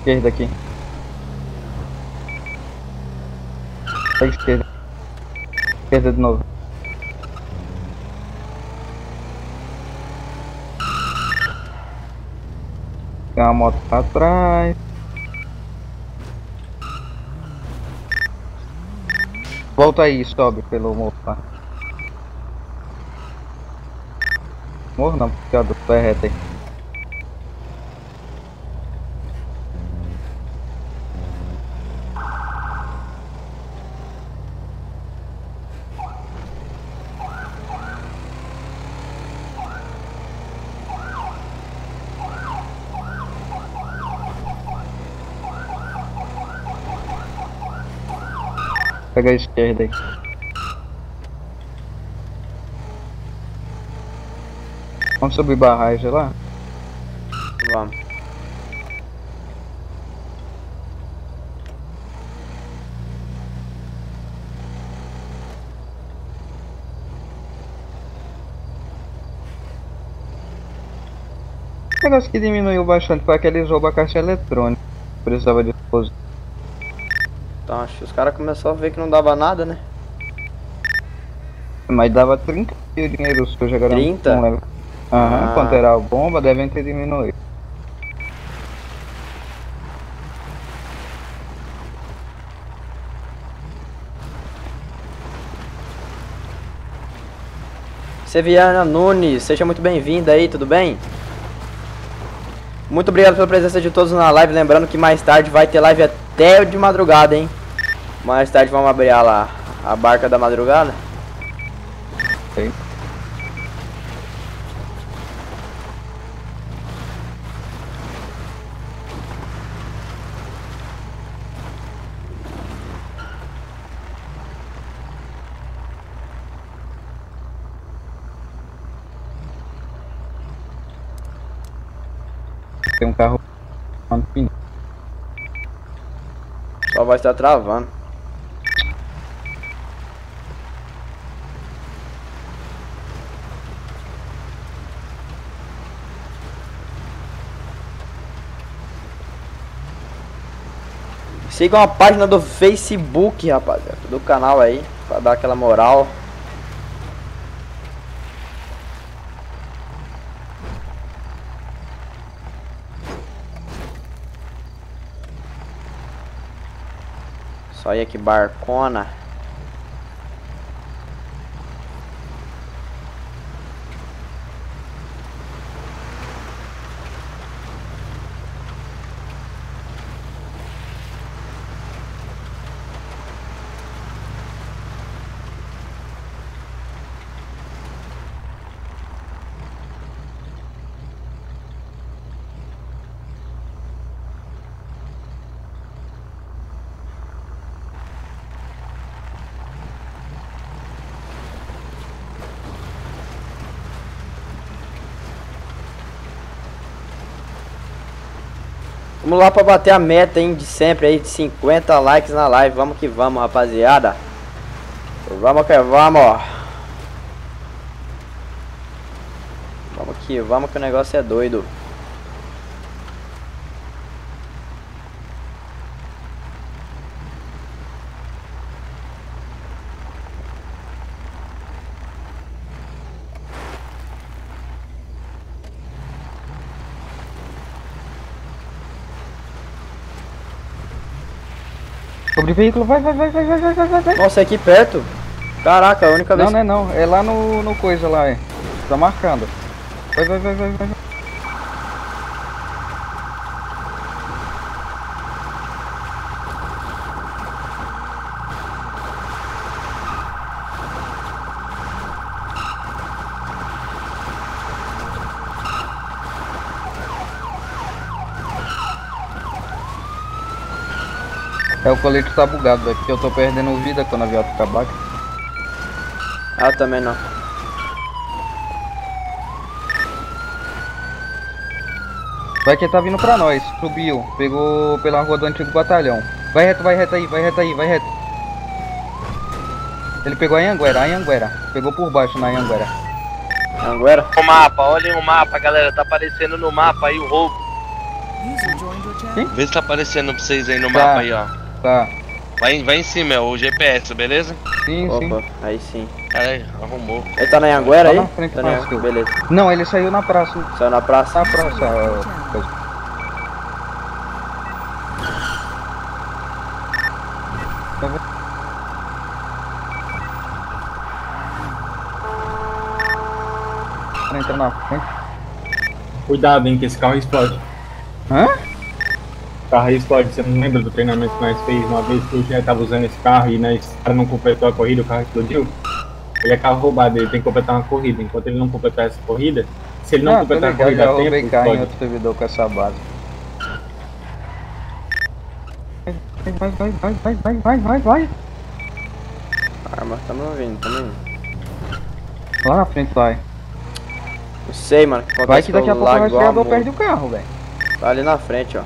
Esquerda aqui. A esquerda. Esquerda de novo. Tem uma moto pra trás. Volta aí, sobe pelo morro lá. Morro não, porque a do pé reta aí. Pega a esquerda aí. Vamos subir barragem lá? Vamos. O negócio que diminuiu bastante foi aqueles roubos a caixa eletrônica. Precisava de dispositivo. Então acho que os caras começaram a ver que não dava nada, né? Mas dava 30 mil dinheiro se eu jogar 30? Não lembro. Aham, Ah. quanto era a bomba, devem ter diminuído. Seviana Nunes, seja muito bem-vinda aí, tudo bem? Muito obrigado pela presença de todos na live. Lembrando que mais tarde vai ter live até de madrugada, hein? Mais tarde vamos abrir lá a barca da madrugada. Sim. Tem um carro. Só vai estar travando. Sigam a página do Facebook, rapaziada, do canal aí, pra dar aquela moral. Só aí que barcona. Vamos lá pra bater a meta hein, de sempre aí, de 50 likes na live. Vamos que vamos, rapaziada. Vamos que vamos. Vamos que vamos que o negócio é doido. Sobre veículo, vai, vai, vai, vai, vai, vai, vai, vai. Nossa, é aqui perto. Caraca, a única Não, vez. não é não, é lá no, no coisa lá, é. Tá marcando. Vai, vai, vai, vai, vai. É, o colete tá bugado, velho, porque eu tô perdendo vida quando a viota acabar. Ah, também não. Vai que tá vindo pra nós, subiu, pegou pela rua do antigo batalhão. Vai reto, vai reto aí, vai reto aí, vai reto. Ele pegou a Anhanguera, a Anhanguera. Pegou por baixo na Anhanguera. Anguera? O mapa, olhem o mapa, galera. Tá aparecendo no mapa aí o roubo. Vê se tá aparecendo pra vocês aí no Tá. mapa aí, ó. Tá. Vai, vai em cima, é o GPS, beleza? Sim, Opa, aí sim. Aí, arrumou. Ele tá na Anguera Tá aí? na frente tá na. Beleza. Não, ele saiu na praça. Saiu na praça? Na praça. vendo? Pra entrar na frente. Cuidado, hein, que esse carro explode. Hã? O carro explode. Você não lembra do treinamento que nós fez uma vez que eu já tava usando esse carro e nós o cara não completou a corrida, o carro explodiu? Ele é carro roubado, ele tem que completar uma corrida. Enquanto ele não completar essa corrida, se ele não Ah, tô completar a ligado, corrida já a tempo, roubei carro em outro servidor com essa base. Vai, vai, vai, vai, vai, vai, vai, vai. Arma, tamo vindo, tamo indo. Lá na frente vai. Não sei, mano. que Vai que daqui a eu pouco o rastreador amor. perde o carro, velho. Tá ali na frente, ó.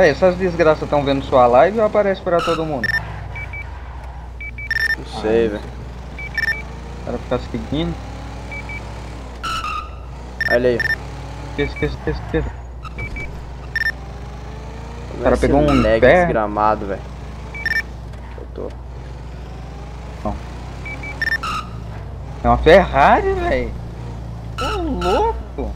Aí, essas desgraças estão vendo sua live ou aparece pra todo mundo? Não sei, velho. O cara ficar seguindo. Olha aí. Esqueça, esqueça, esqueça, esqueça. O cara pegou um lag pé. desgramado, velho. Eu tô. É uma Ferrari, velho. Ô louco.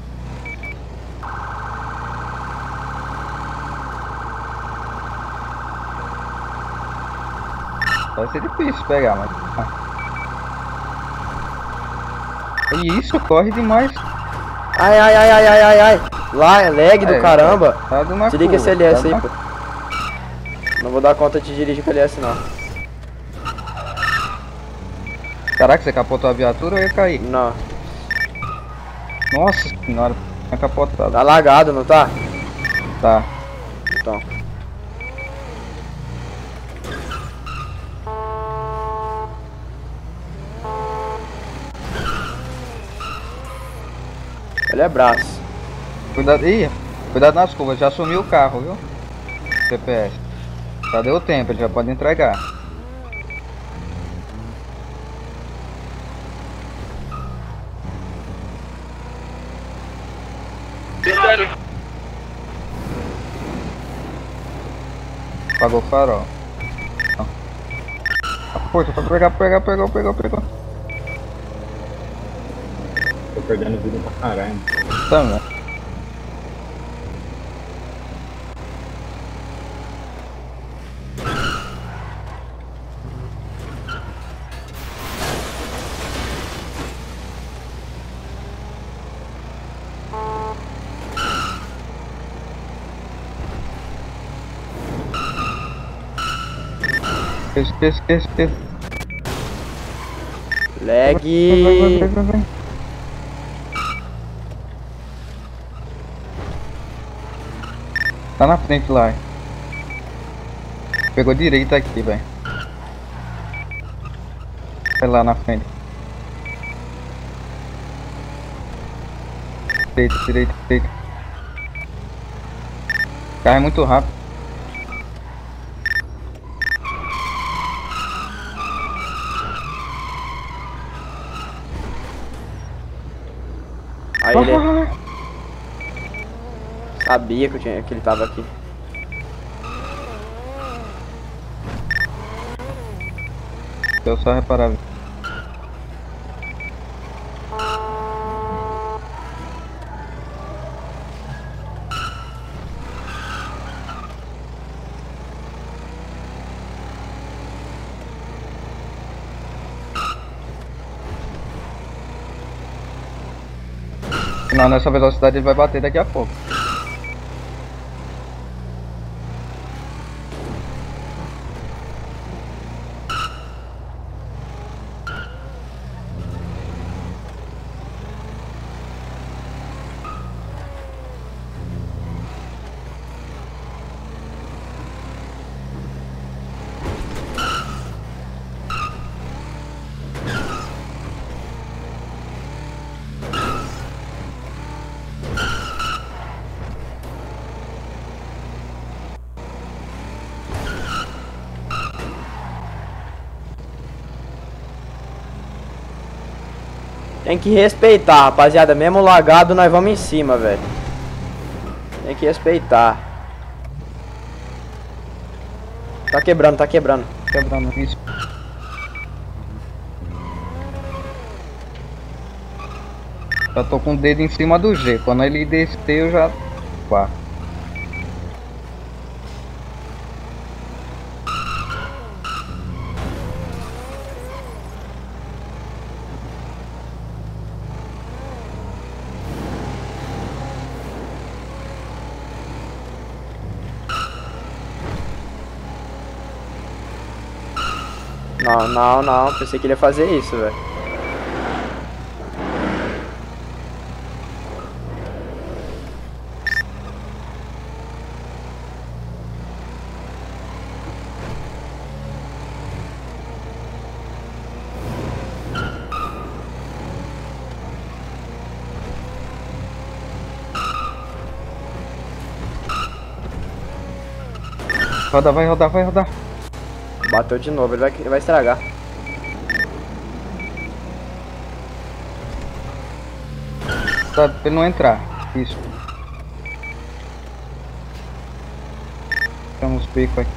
Vai ser difícil pegar, mas. É isso, corre demais. Ai, ai, ai, ai, ai, ai, ai. Lá, é lag do É, caramba. tá numa Desliga esse curva, LS tá aí, pô. Não vou dar conta de dirigir com LS, não. Caraca, você capotou a viatura ou ia cair? Não. Nossa senhora, tinha capotado. Tá lagado, não tá? Tá. Então. Ele é braço. Cuidado, ih, cuidado nas curvas, já sumiu o carro, viu? CPS. Já deu tempo, ele já pode entregar. Apagou o farol. Não. A força pra pegar, pegar, pegou, pegou, pegou. Perdendo vida pra caralho. Também. Esquece, esquece, esquece. Lag. Vai, vai, vai, vai, vai. Tá na frente lá. Pegou direita aqui, velho. Vai lá na frente. Direita, direita, direita. Carro é muito rápido. Sabia que, eu tinha, que ele tava aqui. Eu só reparar. Não, nessa velocidade ele vai bater daqui a pouco. Tem que respeitar, rapaziada. Mesmo lagado, nós vamos em cima, velho. Tem que respeitar. Tá quebrando, tá quebrando. Quebrando isso. Já tô com o dedo em cima do G. Quando ele descer, eu já. Pá. Não, não. Pensei que ele ia fazer isso, velho. Roda, vai rodar, vai rodar. Bateu de novo, ele vai, ele vai estragar. Tá, pra ele não entrar. Isso. Temos bico aqui.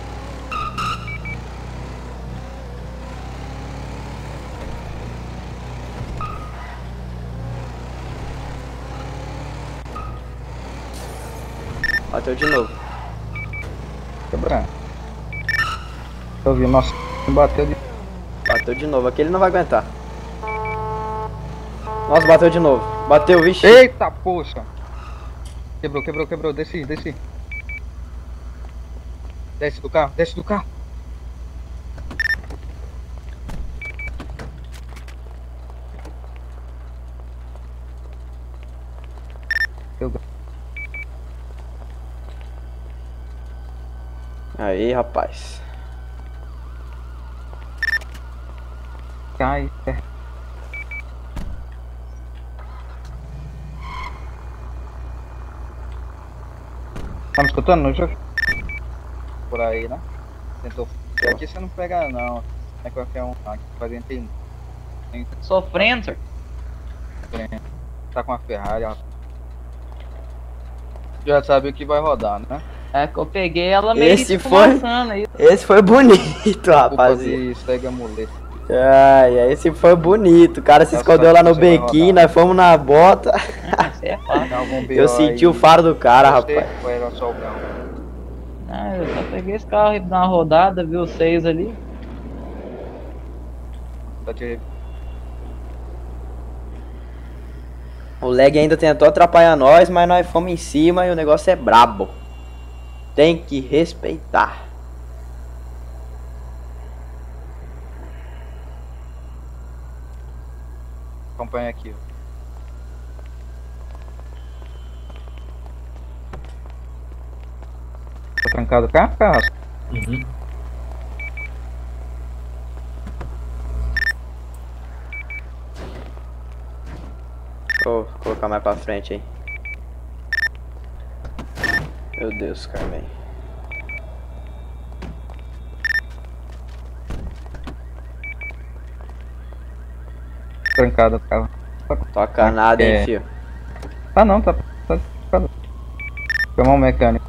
Bateu de novo. Quebrar. Eu vi, nossa, bateu de. Bateu de novo. Aqui ele não vai aguentar. Nossa, bateu de novo. Bateu, vixe. Eita, poxa. Quebrou, quebrou, quebrou. Desci, desci. Desce do carro, desce do carro. Eu... Aí, rapaz. Cai. é. Tá me escutando no jogo? Por aí, né? Tentou. E aqui você não pega não. É qualquer um. Aqui vai dentro tem. tem- Sofrendo, tem- Tá com a Ferrari, ó. Já sabe o que vai rodar, né? É que eu peguei ela meio Esse foi. aí. Esse foi bonito, Culpa rapaziada. de segue muleta. Ai, esse foi bonito. O cara se escondeu lá no bequinho, nós fomos na bota. É Eu senti o faro do cara, rapaz. Ah, eu só peguei esse carro e dar uma rodada, viu os seis ali. O leg ainda tentou atrapalhar nós, mas nós fomos em cima e o negócio é brabo. Tem que respeitar. Acompanha aqui. Tá trancado o carro, Carrasco? Uhum. Vou colocar mais pra frente aí. Meu Deus, Carmen. Trancado o carro. Toca nada, hein, É. fio. Tá não, tá. tá trancado. Chamar um mecânico.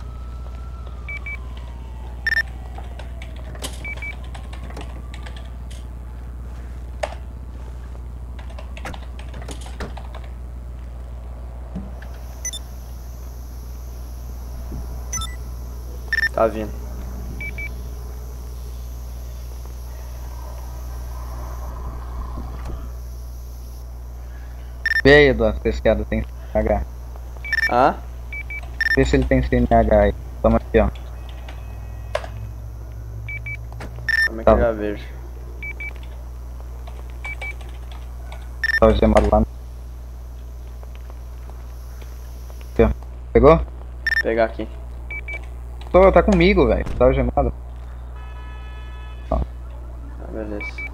Tá vindo. Aí, Eduardo, se esse cara tem CNH. Hã? Vê se ele tem CNH aí. Toma aqui, ó. Como é que Tá. eu já vejo? Tá o gemado lá. Aqui, ó. Pegou? Vou pegar aqui. Tô, tá comigo, velho. Tá o gemado. Ah, beleza.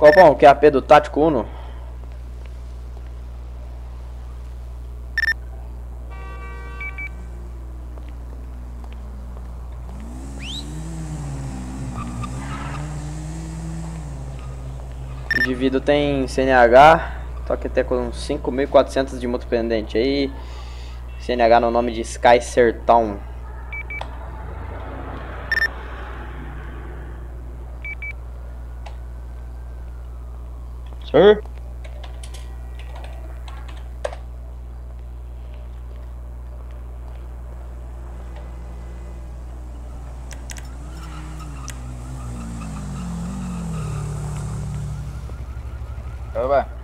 Copão, que é AP do Tático Uno? O indivíduo tem CNH, toque até com 5.400 de multa pendente aí. CNH no nome de Sky Sertão. Sir? Oba.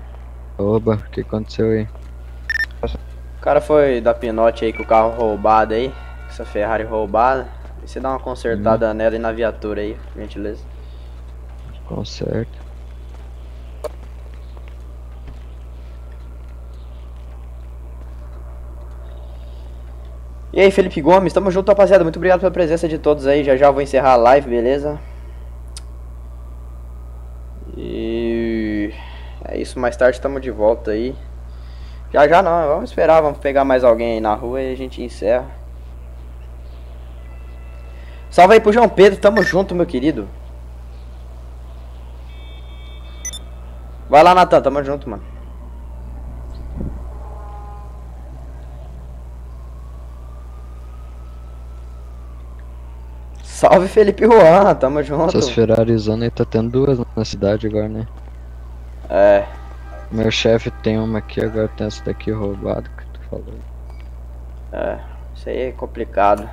Oba, o que aconteceu aí? O cara foi dar pinote aí com o carro roubado aí. Essa Ferrari roubada. E você dá uma consertada nela e na viatura aí, por gentileza. Conserto. E aí, Felipe Gomes, tamo junto, rapaziada. Muito obrigado pela presença de todos aí. Já já eu vou encerrar a live, beleza? isso, mais tarde estamos de volta aí. Já já não, vamos esperar, vamos pegar mais alguém aí na rua e a gente encerra. Salve aí pro João Pedro, tamo junto, meu querido. Vai lá, Natan, tamo junto, mano. Salve Felipe Juan, tamo junto. Essas Ferrarizando aí tá tendo duas na cidade agora, né? É. Meu chefe tem uma aqui, agora tem essa daqui roubada que tu falou. É, isso aí é complicado.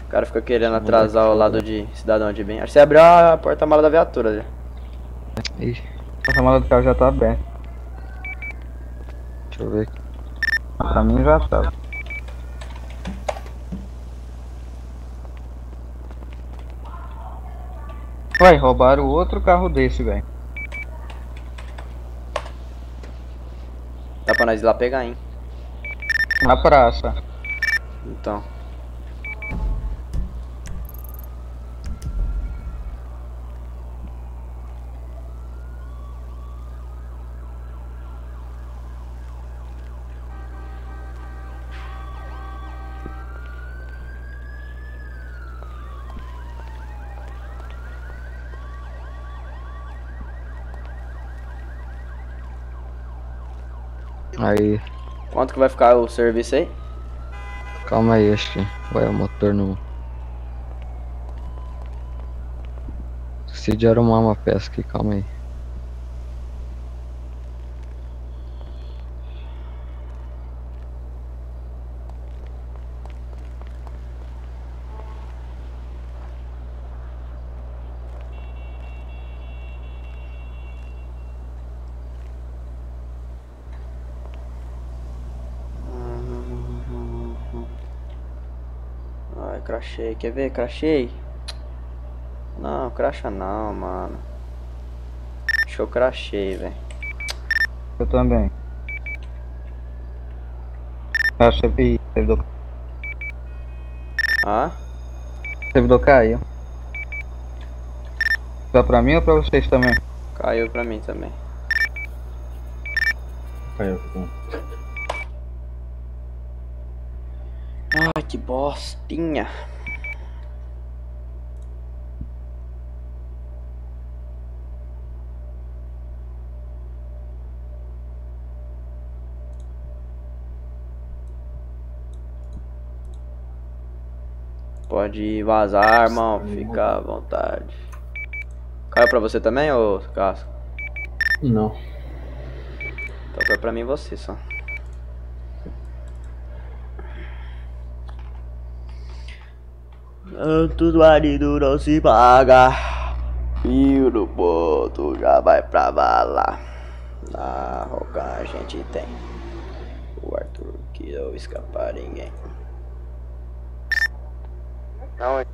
O cara fica querendo atrasar o lado de cidadão de bem. Acho que você abriu a porta-mala da viatura ali. Ih, A porta-mala do carro já tá aberta. deixa eu ver. Pra mim já tá. Ué, roubaram outro carro desse, velho. Dá pra nós ir lá pegar, hein? Na praça. Então. Aí, Quanto que vai ficar o serviço aí? calma aí, acho que vai o motor no. Esqueci de arrumar uma peça aqui, calma aí. Ai, crachei. Quer ver? Crachei? Não, cracha não, mano. Acho que eu crachei, velho. Eu também. Acho que servidor, Ah? servidor caiu. Só pra mim ou pra vocês também? Caiu pra mim também. Caiu, pô. Ai, que bostinha. Pode vazar, irmão. Fica à vontade. Caiu pra você também, ô Casco? Não. Então foi pra mim e você só. Tudo marido não se paga. E no ponto já vai pra bala. Na roca a gente tem o Arthur que não escapar ninguém. Não, é-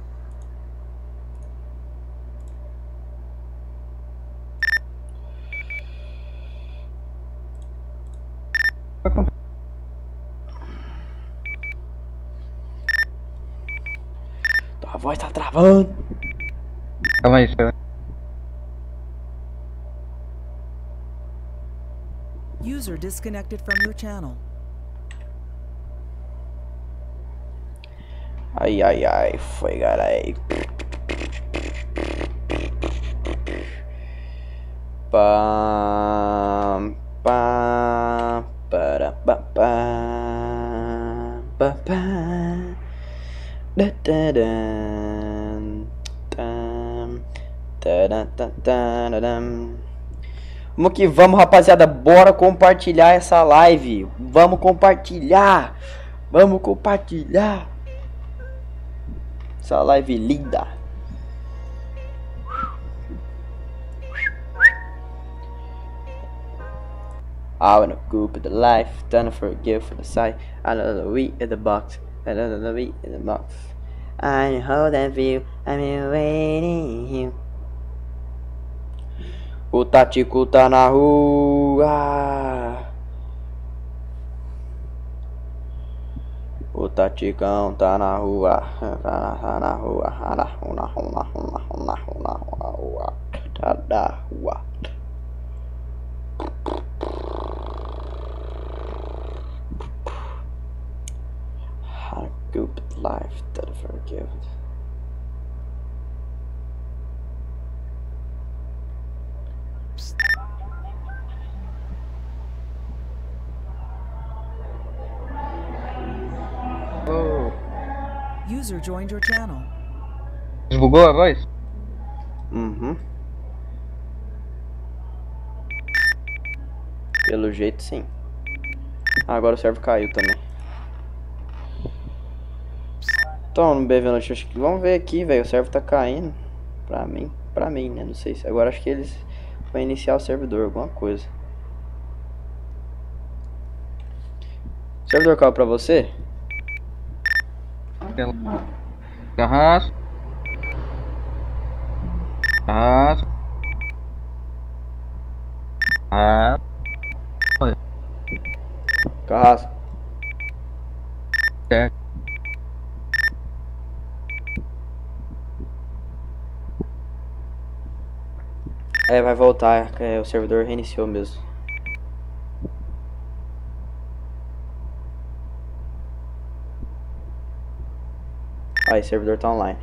Tua voz tá travando. Calma aí, senhor. User disconnected from your channel. Ai, ai, ai, foi, carai. Pam, pam, para, pa, pam, pa, pam. Da, da, tam, da, da, da, da, da, dam. Vamos que vamos, rapaziada. Bora compartilhar essa live. Vamos compartilhar. Vamos compartilhar. Essa live linda. I wanna go with the life, don't forgive for the sight. The wheat in the box, the wheat in the box. I hold that view, I'm waiting you. O Tatico tá na rua. O Taticão tá na rua. Tá na, tá na rua. Tá na rua, na rua, na rua, na rua, na rua, na rua. Tá na rua. How to goop life that forgive. User joined your channel. Desbugou a voz? Uhum. Pelo jeito, sim. Ah, agora o servo caiu também. Então, no BV Notícias, vamos ver aqui, velho. O servo tá caindo. Pra mim, pra mim, né? Não sei se. Agora acho que eles vão iniciar o servidor, alguma coisa. O servidor caiu pra você? Carrasco. Carrasco. Ah. Carrasco. Certo. É, vai voltar. É, o servidor reiniciou mesmo. Aí, servidor tá online.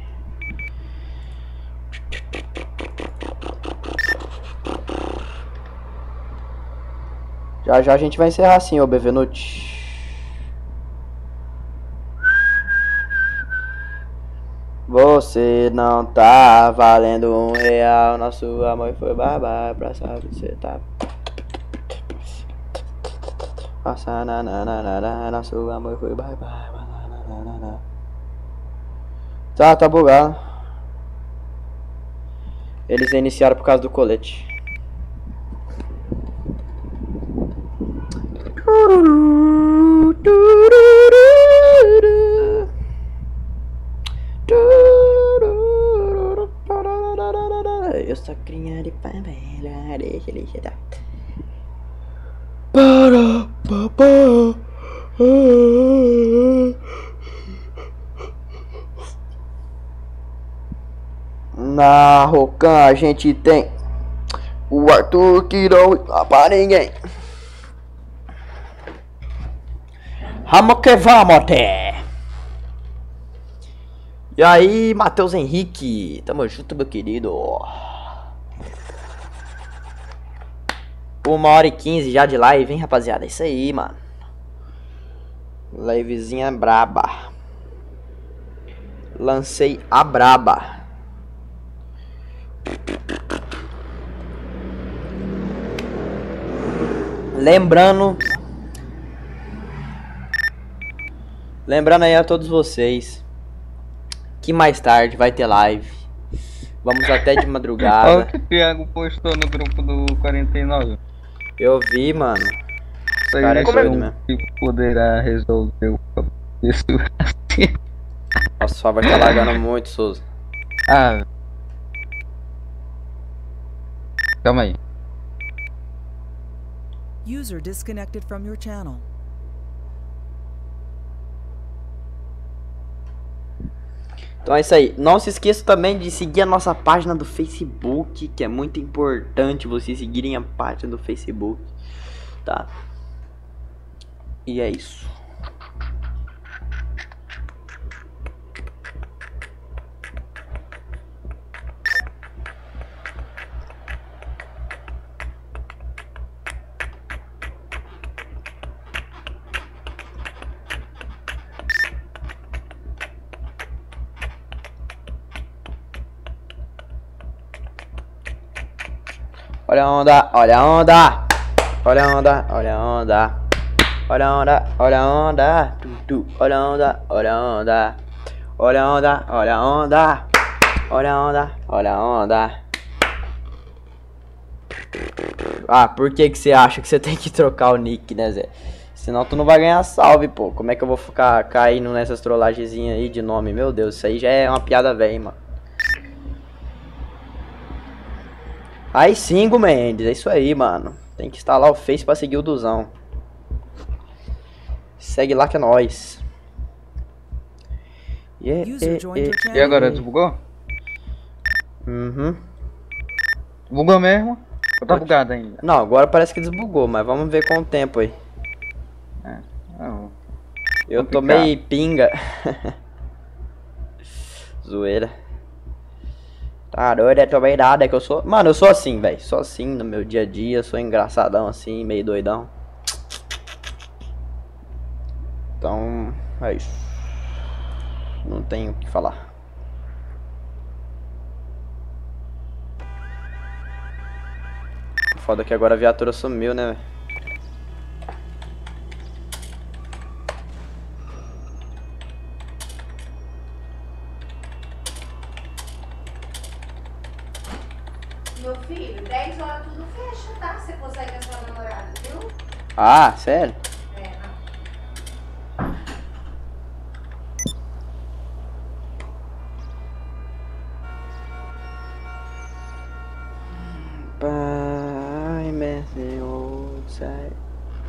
Já já a gente vai encerrar assim, ô BVNUT. Você não tá valendo um real, nosso amor foi babá, pra saber você tá. Nossa, na, nosso amor foi bye bye. na, na, na, na. Tá, tá bugado. Eles iniciaram por causa do colete. A gente tem o Arthur que não dá pra ninguém. Vamos que vamos, até. E aí, Matheus Henrique, tamo junto, meu querido. Uma hora e quinze já de live, hein, rapaziada? Isso aí, mano. Livezinha braba. Lancei a braba. Lembrando. Lembrando aí a todos vocês que mais tarde vai ter live. Vamos até de madrugada. Olha o que o Thiago postou no grupo do 49. Eu vi, mano. Isso aí é como mesmo. que poderá resolver o problema. Nossa, sua voz tá largando muito, Souza. Ah. Calma aí. User disconnected from your channel. Então é isso aí. Não se esqueça também de seguir a nossa página do Facebook, que é muito importante vocês seguirem a página do Facebook, tá? E é isso. Onda, olha a onda. Olha a onda, olha a onda. Olha a onda, olha a onda. Tu, tu. Olha a onda, olha a onda. Olha a onda, olha a onda. Olha a onda, olha a onda. Ah, por que que você acha que você tem que trocar o nick, né, Zé? Senão tu não vai ganhar salve, pô. Como é que eu vou ficar caindo nessas trollagenzinhas aí de nome? Meu Deus, isso aí já é uma piada velha, mano. Aí sim, Mendes, é isso aí, mano. Tem que instalar o Face pra seguir o Duzão. Segue lá que é nóis. Yeah, E agora, desbugou? Uhum. Bugou mesmo? Ou tá bugado ainda? Não, agora parece que desbugou, mas vamos ver com o tempo aí. Não. Eu complicado. tomei pinga. Zoeira. Tá doido, é tua beirada, é que eu sou. Mano, eu sou assim, velho. Sou assim no meu dia a dia, sou engraçadão assim, meio doidão. Então, é isso. Não tenho o que falar. Foda que agora a viatura sumiu, né, velho? Ah, sério?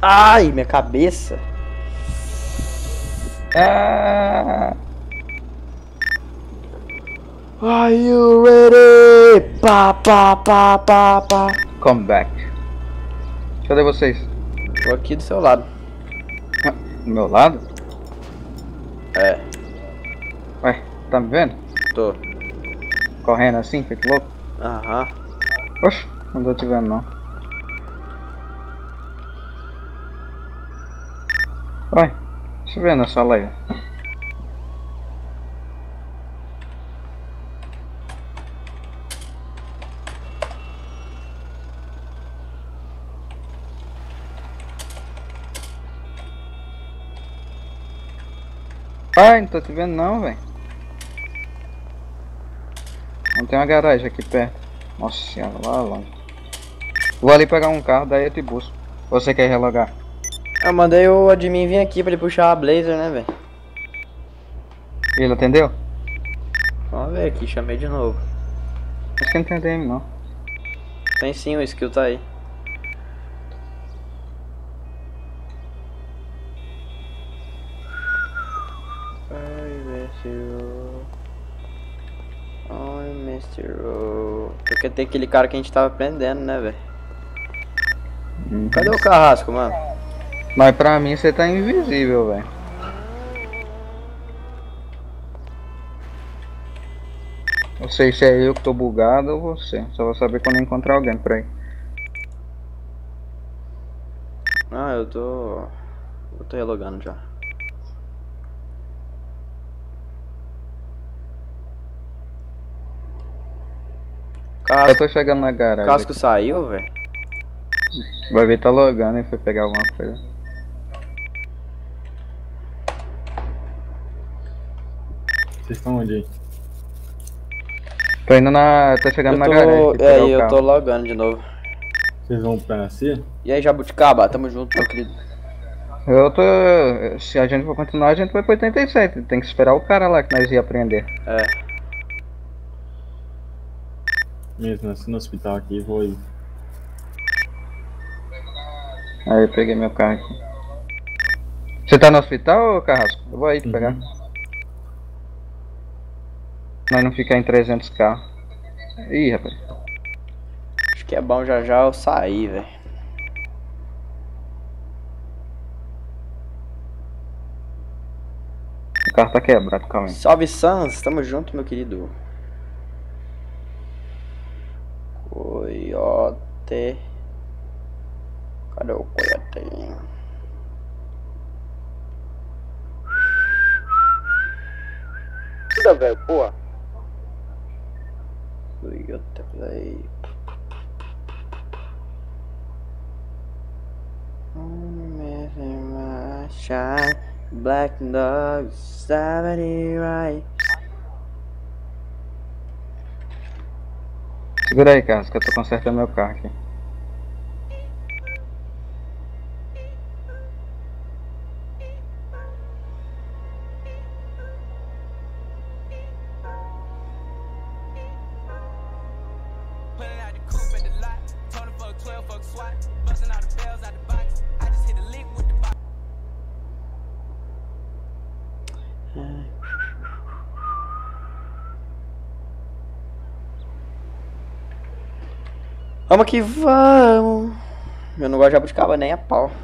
Ai, minha cabeça. Ah. Are you ready? Pá, pá, pá, pá, pá. Come back. Cadê vocês? Tô aqui do seu lado. Do meu lado? É. Ué, tá me vendo? Tô. Correndo assim, feito louco? Aham. Oxe, não tô te vendo não. Ué, deixa eu ver na sala aí. Ai, não tô te vendo não, velho. Não tem uma garagem aqui perto. Nossa senhora, lá longe. Vou ali pegar um carro, daí eu te busco. Você quer relogar? Eu mandei o admin vir aqui pra ele puxar a Blazer, né, velho? Ele atendeu? Vamos ver aqui, chamei de novo. Acho que não tem DM não. Tem sim, o skill tá aí. Tem aquele cara que a gente tava prendendo, né, velho? Cadê o carrasco, mano? Mas pra mim você tá invisível, velho. Não sei se é eu que tô bugado ou você. Só vou saber quando encontrar alguém por aí. Ah, eu tô. Eu tô relogando já. Casco, Eu tô chegando na garagem. Casco saiu, velho? Vai ver tá logando e foi pegar alguma coisa. Vocês estão onde aí? Tô indo na. tô chegando Eu na tô. garagem. É, o eu carro. tô logando de novo. Vocês vão pra CIA? E aí, Jabuticaba, tamo junto, meu querido. Eu tô. Se a gente for continuar, a gente vai pro 87. Tem que esperar o cara lá que nós ia aprender. É. Mesmo, assim no hospital aqui, vou aí. Aí eu peguei meu carro aqui. Você tá no hospital, Carrasco? Eu vou aí te pegar. Nós não ficar em 300 carros. Ih, rapaz. Acho que é bom já já eu sair, velho. O carro tá quebrado, calma aí. Salve Sans, tamo junto, meu querido. coyote cadê o coiotinho Puta, velho, porra. Coyote, peraí. Black dog, somebody right. Segura aí, Carlos, que eu tô consertando meu carro aqui. Vamos que vamos. Eu não gosto de jabuticaba nem a pau.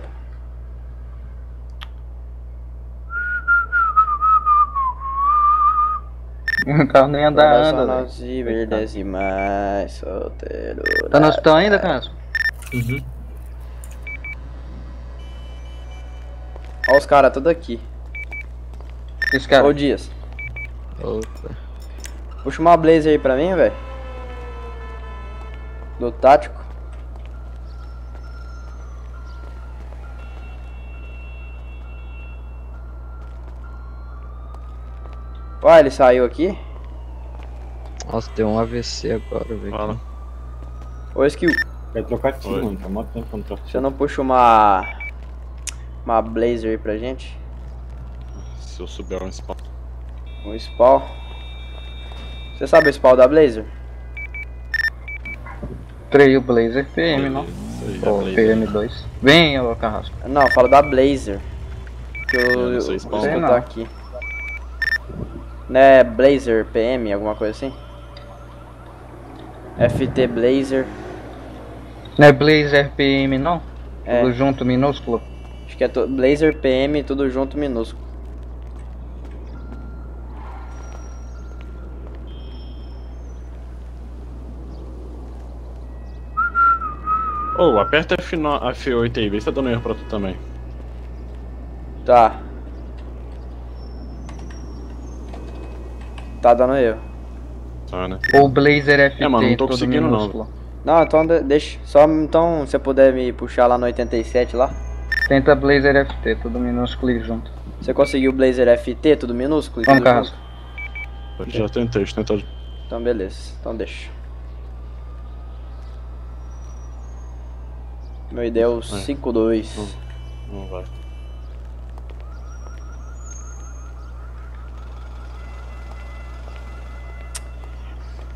O carro nem anda, anda, verdes e mais solteiro. Tá no hospital ainda, Carlos? Uhum. Olha os caras tudo aqui. Esse cara. Ô Dias, Opa. puxa uma blazer aí pra mim, velho do tático. Olha, ele saiu aqui? Nossa, deu um AVC agora, velho. Ô, Skill. Vai trocar tiro, mano. Tá tempo não trocar Você não puxa uma... Uma Blazer aí pra gente? Se eu souber um spawn. Um spawn? Você sabe o spawn da Blazer? Trail Blazer PM, não? aí, é Ou Blazer. PM2. Vem, ô Carrasco. Não, eu falo da Blazer. Que eu, Eu não sei não. aqui. Né, Blazer PM, alguma coisa assim? FT Blazer. Não é Blazer PM, não? É. Tudo junto, minúsculo. Acho que é Blazer PM, tudo junto minúsculo. Ô, aperta F9, F8 aí, vê se tá dando erro pra tu também. Tá. Tá dando erro. Tá, né? Ou Blazer FT, É, mano, não tô conseguindo, não. minúsculo. Não, então de- deixa. Só então, se você puder me puxar lá no 87 lá. Tenta Blazer FT, tudo minúsculo e junto. Você conseguiu o Blazer FT, tudo minúsculo? e Vamos, junto? Já tentei, deixa eu tentar. Então beleza, então deixa. Meu ID é o 52. Não vai.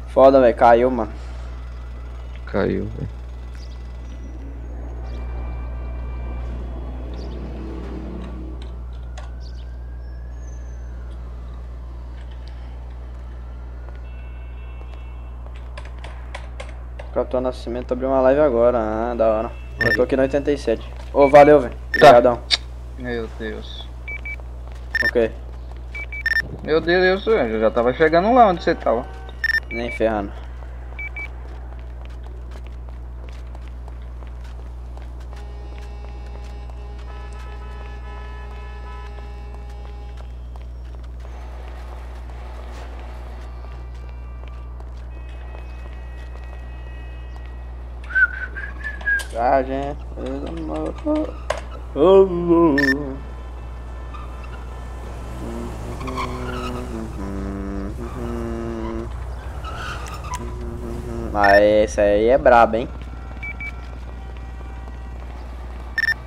Foda, velho, caiu, mano. Caiu, velho. Capitão Nascimento abriu uma live agora, ah, da hora. Eu tô aqui no 87. Ô, valeu, velho. Tá. Obrigadão. Meu Deus. Ok. Meu Deus, eu já tava chegando lá onde você tava. Nem ferrando. A gente. Ah, esse aí é brabo, hein?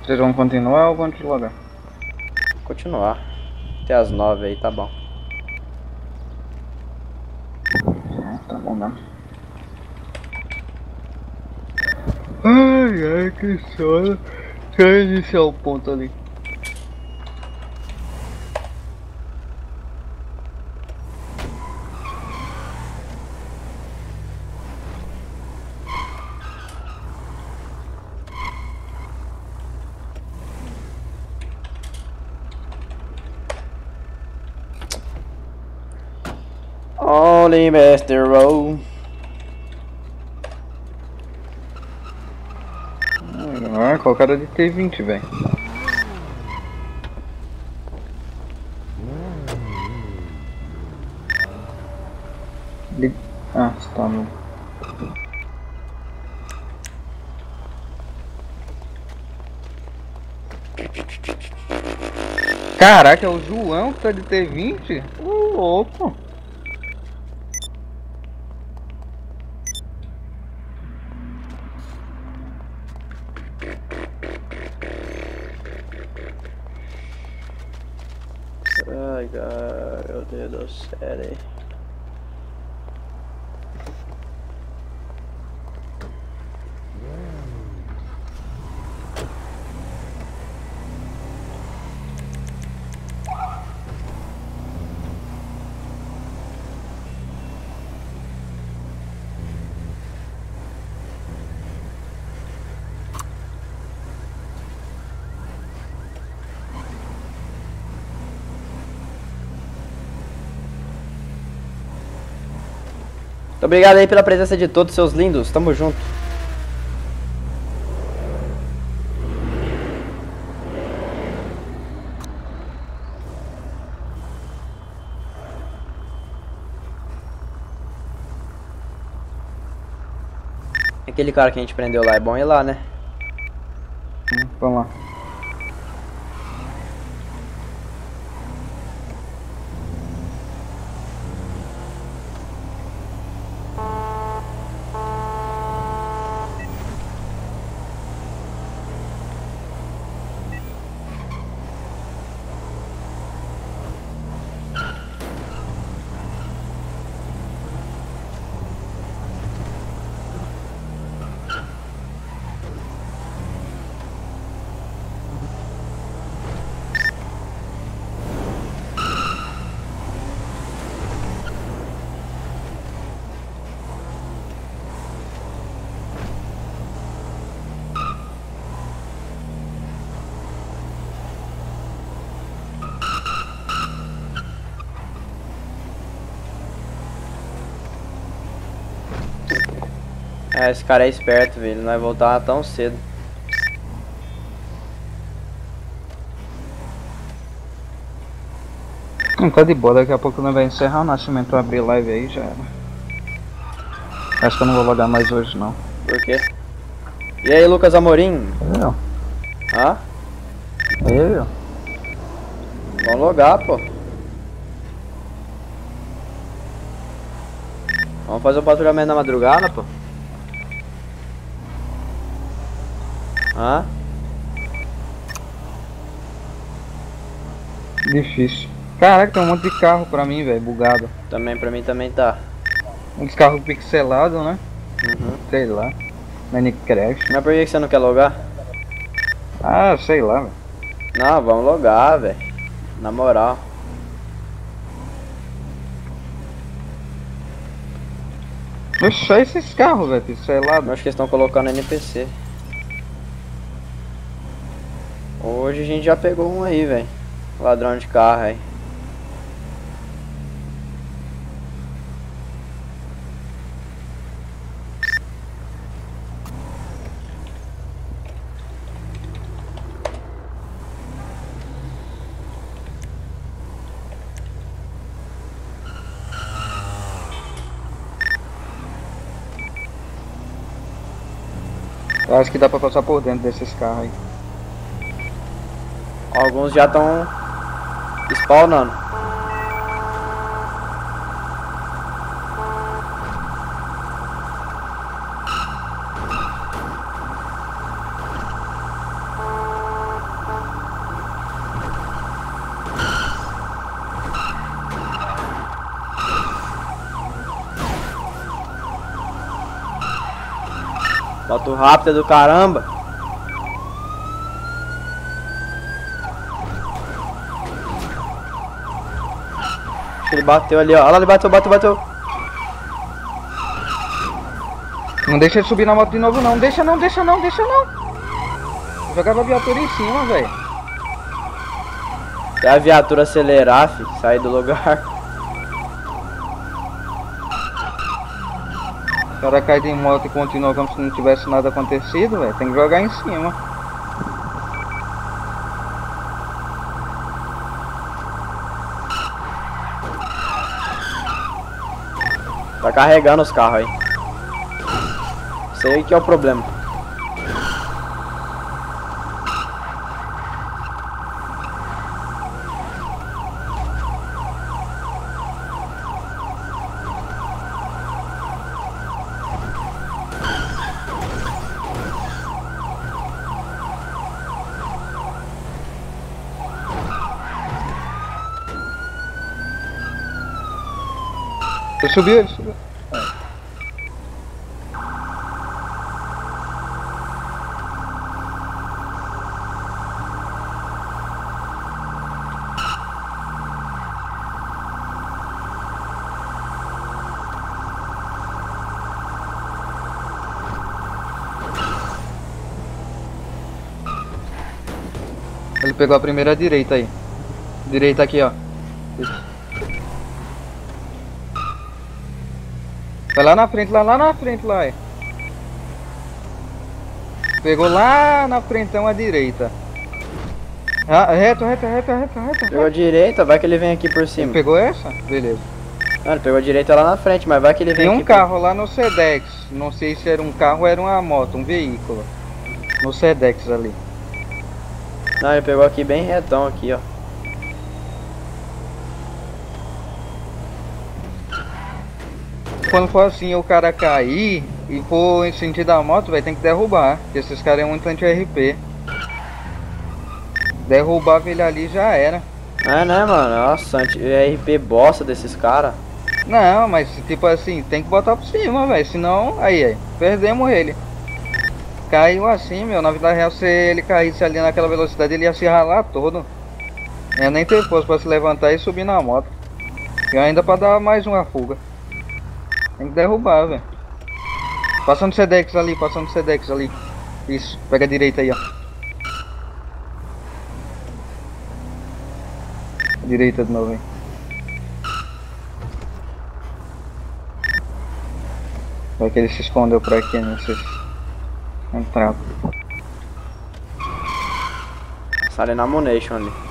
Vocês vão continuar ou vão deslogar? Continuar. Até as nove aí, tá bom. Tá bom, não. Ai, ai, que sono. Eu iniciar o ponto ali. Only Master Row. Qual cara de T20, velho? Ah, você tá no. Caraca, é o João que tá de T20? Ô, louco. Ai, cara, meu Deus do céu. hein. Muito obrigado aí pela presença de todos, seus lindos. Tamo junto. Aquele cara que a gente prendeu lá é bom ir lá, né? Vamos lá. É, esse cara é esperto, velho. Não vai voltar tão cedo. Não tá de boa, daqui a pouco não vai encerrar o nascimento abrir live aí já era. Acho que eu não vou logar mais hoje não. Por quê? E aí, Lucas Amorim? Eu. Hã? Eu. Vamos logar, pô. Vamos fazer o patrulhamento na madrugada, pô. Hã? Difícil. Caraca, tem um monte de carro pra mim, velho, bugado. Também, pra mim também tá. Uns carros pixelados, né? Uhum. Sei lá. Minecraft. Mas por que você não quer logar? Ah, sei lá, velho. Não, vamos logar, velho. Na moral. Só esses carros, velho, pixelados. Acho que eles estão colocando NPC. Hoje a gente já pegou um aí, velho. Ladrão de carro aí. Acho que dá pra passar por dentro desses carros aí. Alguns já estão spawnando. Moto rápida do caramba. Acho que ele bateu ali, ó. Olha lá, ele bateu, bateu, bateu. Não deixa ele subir na moto de novo não, deixa não, deixa não, deixa não. Jogava a viatura em cima, velho. Até a viatura acelerar, fi, sair do lugar. O cara cai de moto e continua como se não tivesse nada acontecido, velho. Tem que jogar em cima. Tá carregando os carros aí. Aí que é o problema. Ele subiu, ele subiu. Ele pegou a primeira direita aí. Direita aqui, ó. Vai lá na frente, lá, lá na frente, lá. É. Pegou lá na frentão à direita. Ah, reto, reto, reto, reto, reto. Pegou a direita, vai que ele vem aqui por cima. Ele pegou essa? Beleza. Não, ele pegou a direita lá na frente, mas vai que ele vem Tem um carro lá no Sedex. Não sei se era um carro ou era uma moto, um veículo. No Sedex ali. Por... Não, ele pegou aqui bem retão aqui, ó. Quando for assim o cara cair e for em sentido da moto, vai tem que derrubar. Porque esses caras é muito anti-RP. Derrubava ele ali já era. É né, mano? Nossa, anti-RP bosta desses caras. Não, mas tipo assim, tem que botar por cima, velho. Senão, aí, aí, perdemos ele. Caiu assim, meu. Na vida real, se ele caísse ali naquela velocidade, ele ia se ralar todo. Eu nem ter força pra se levantar e subir na moto. E ainda pra dar mais uma fuga. Tem que derrubar, velho. Passando Sedex ali, passando Sedex ali. Isso, pega a direita aí, ó. Direita de novo, hein. Vai que ele se escondeu por aqui, sei se entrar. Sale na Monation ali.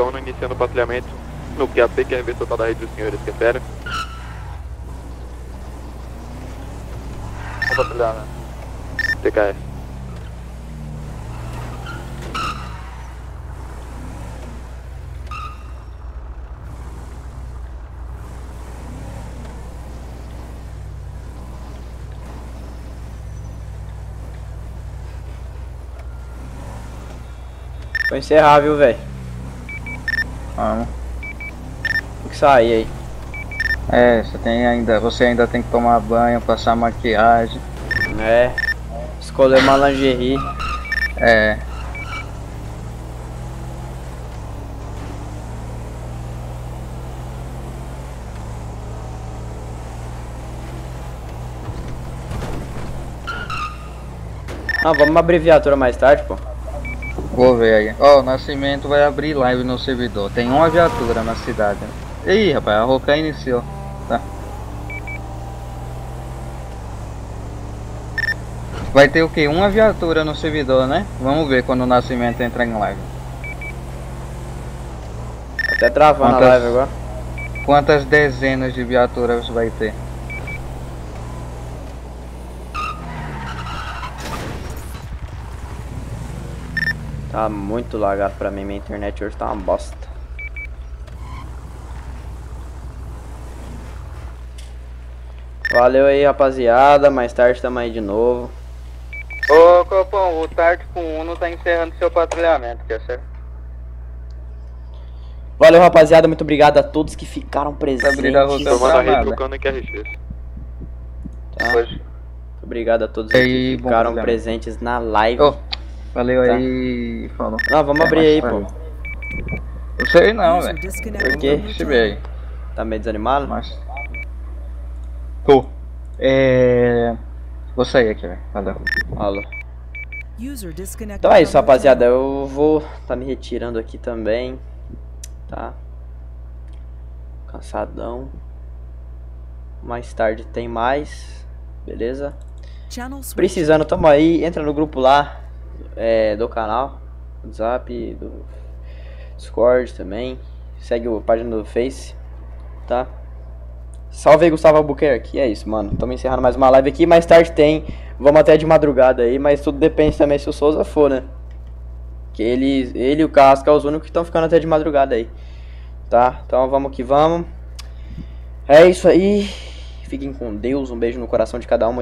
Vulcão iniciando o patrulhamento no QAP, quer ver total da rede dos senhores que esperam. Vamos patrulhar, né? TKS. Vou encerrar, viu, velho? Vamos. Tem que sair aí. É, você tem ainda. Você ainda tem que tomar banho, passar maquiagem. É. Escolher uma lingerie. É. Ah, vamos abrir viatura mais tarde, pô. Vou ver aí. Ó, o Nascimento vai abrir live no servidor. Tem uma viatura na cidade. Ih, rapaz, a Roca iniciou. Tá. Vai ter o que? Uma viatura no servidor, né? Vamos ver quando o Nascimento entrar em live. Até travando a live agora. Quantas dezenas de viaturas vai ter? Tá muito lagado pra mim, minha internet hoje tá uma bosta. Valeu aí, rapaziada. Mais tarde tamo aí de novo. Ô, Copão, o Tático 1 não tá encerrando seu patrulhamento, quer ser? Valeu, rapaziada. Muito obrigado a todos que ficaram presentes. Rede no QRX. Tá? Muito obrigado a todos aí, que ficaram presentes na live. Ô, valeu Tá. aí, falou. Não, vamos Até abrir aí, valeu. pô. Não sei não, velho. Por quê? Deixa eu ver aí. Tá meio desanimado? Mas... Tô. É... Vou sair aqui, velho. Valeu. Alô. Então é isso, rapaziada. Eu vou tá me retirando aqui também. Tá? Cansadão. Mais tarde tem mais. Beleza? Precisando, tamo aí. Entra no grupo lá é, do canal. Do WhatsApp, do Discord também. Segue a página do Face. Tá? Salve aí, Gustavo Albuquerque. É isso, mano. Estamos encerrando mais uma live aqui. Mais tarde tem. Vamos até de madrugada aí. Mas tudo depende também se o Souza for, né? Que ele, ele e o Casca é os únicos que estão ficando até de madrugada aí. Tá? Então vamos que vamos. É isso aí. Fiquem com Deus. Um beijo no coração de cada um.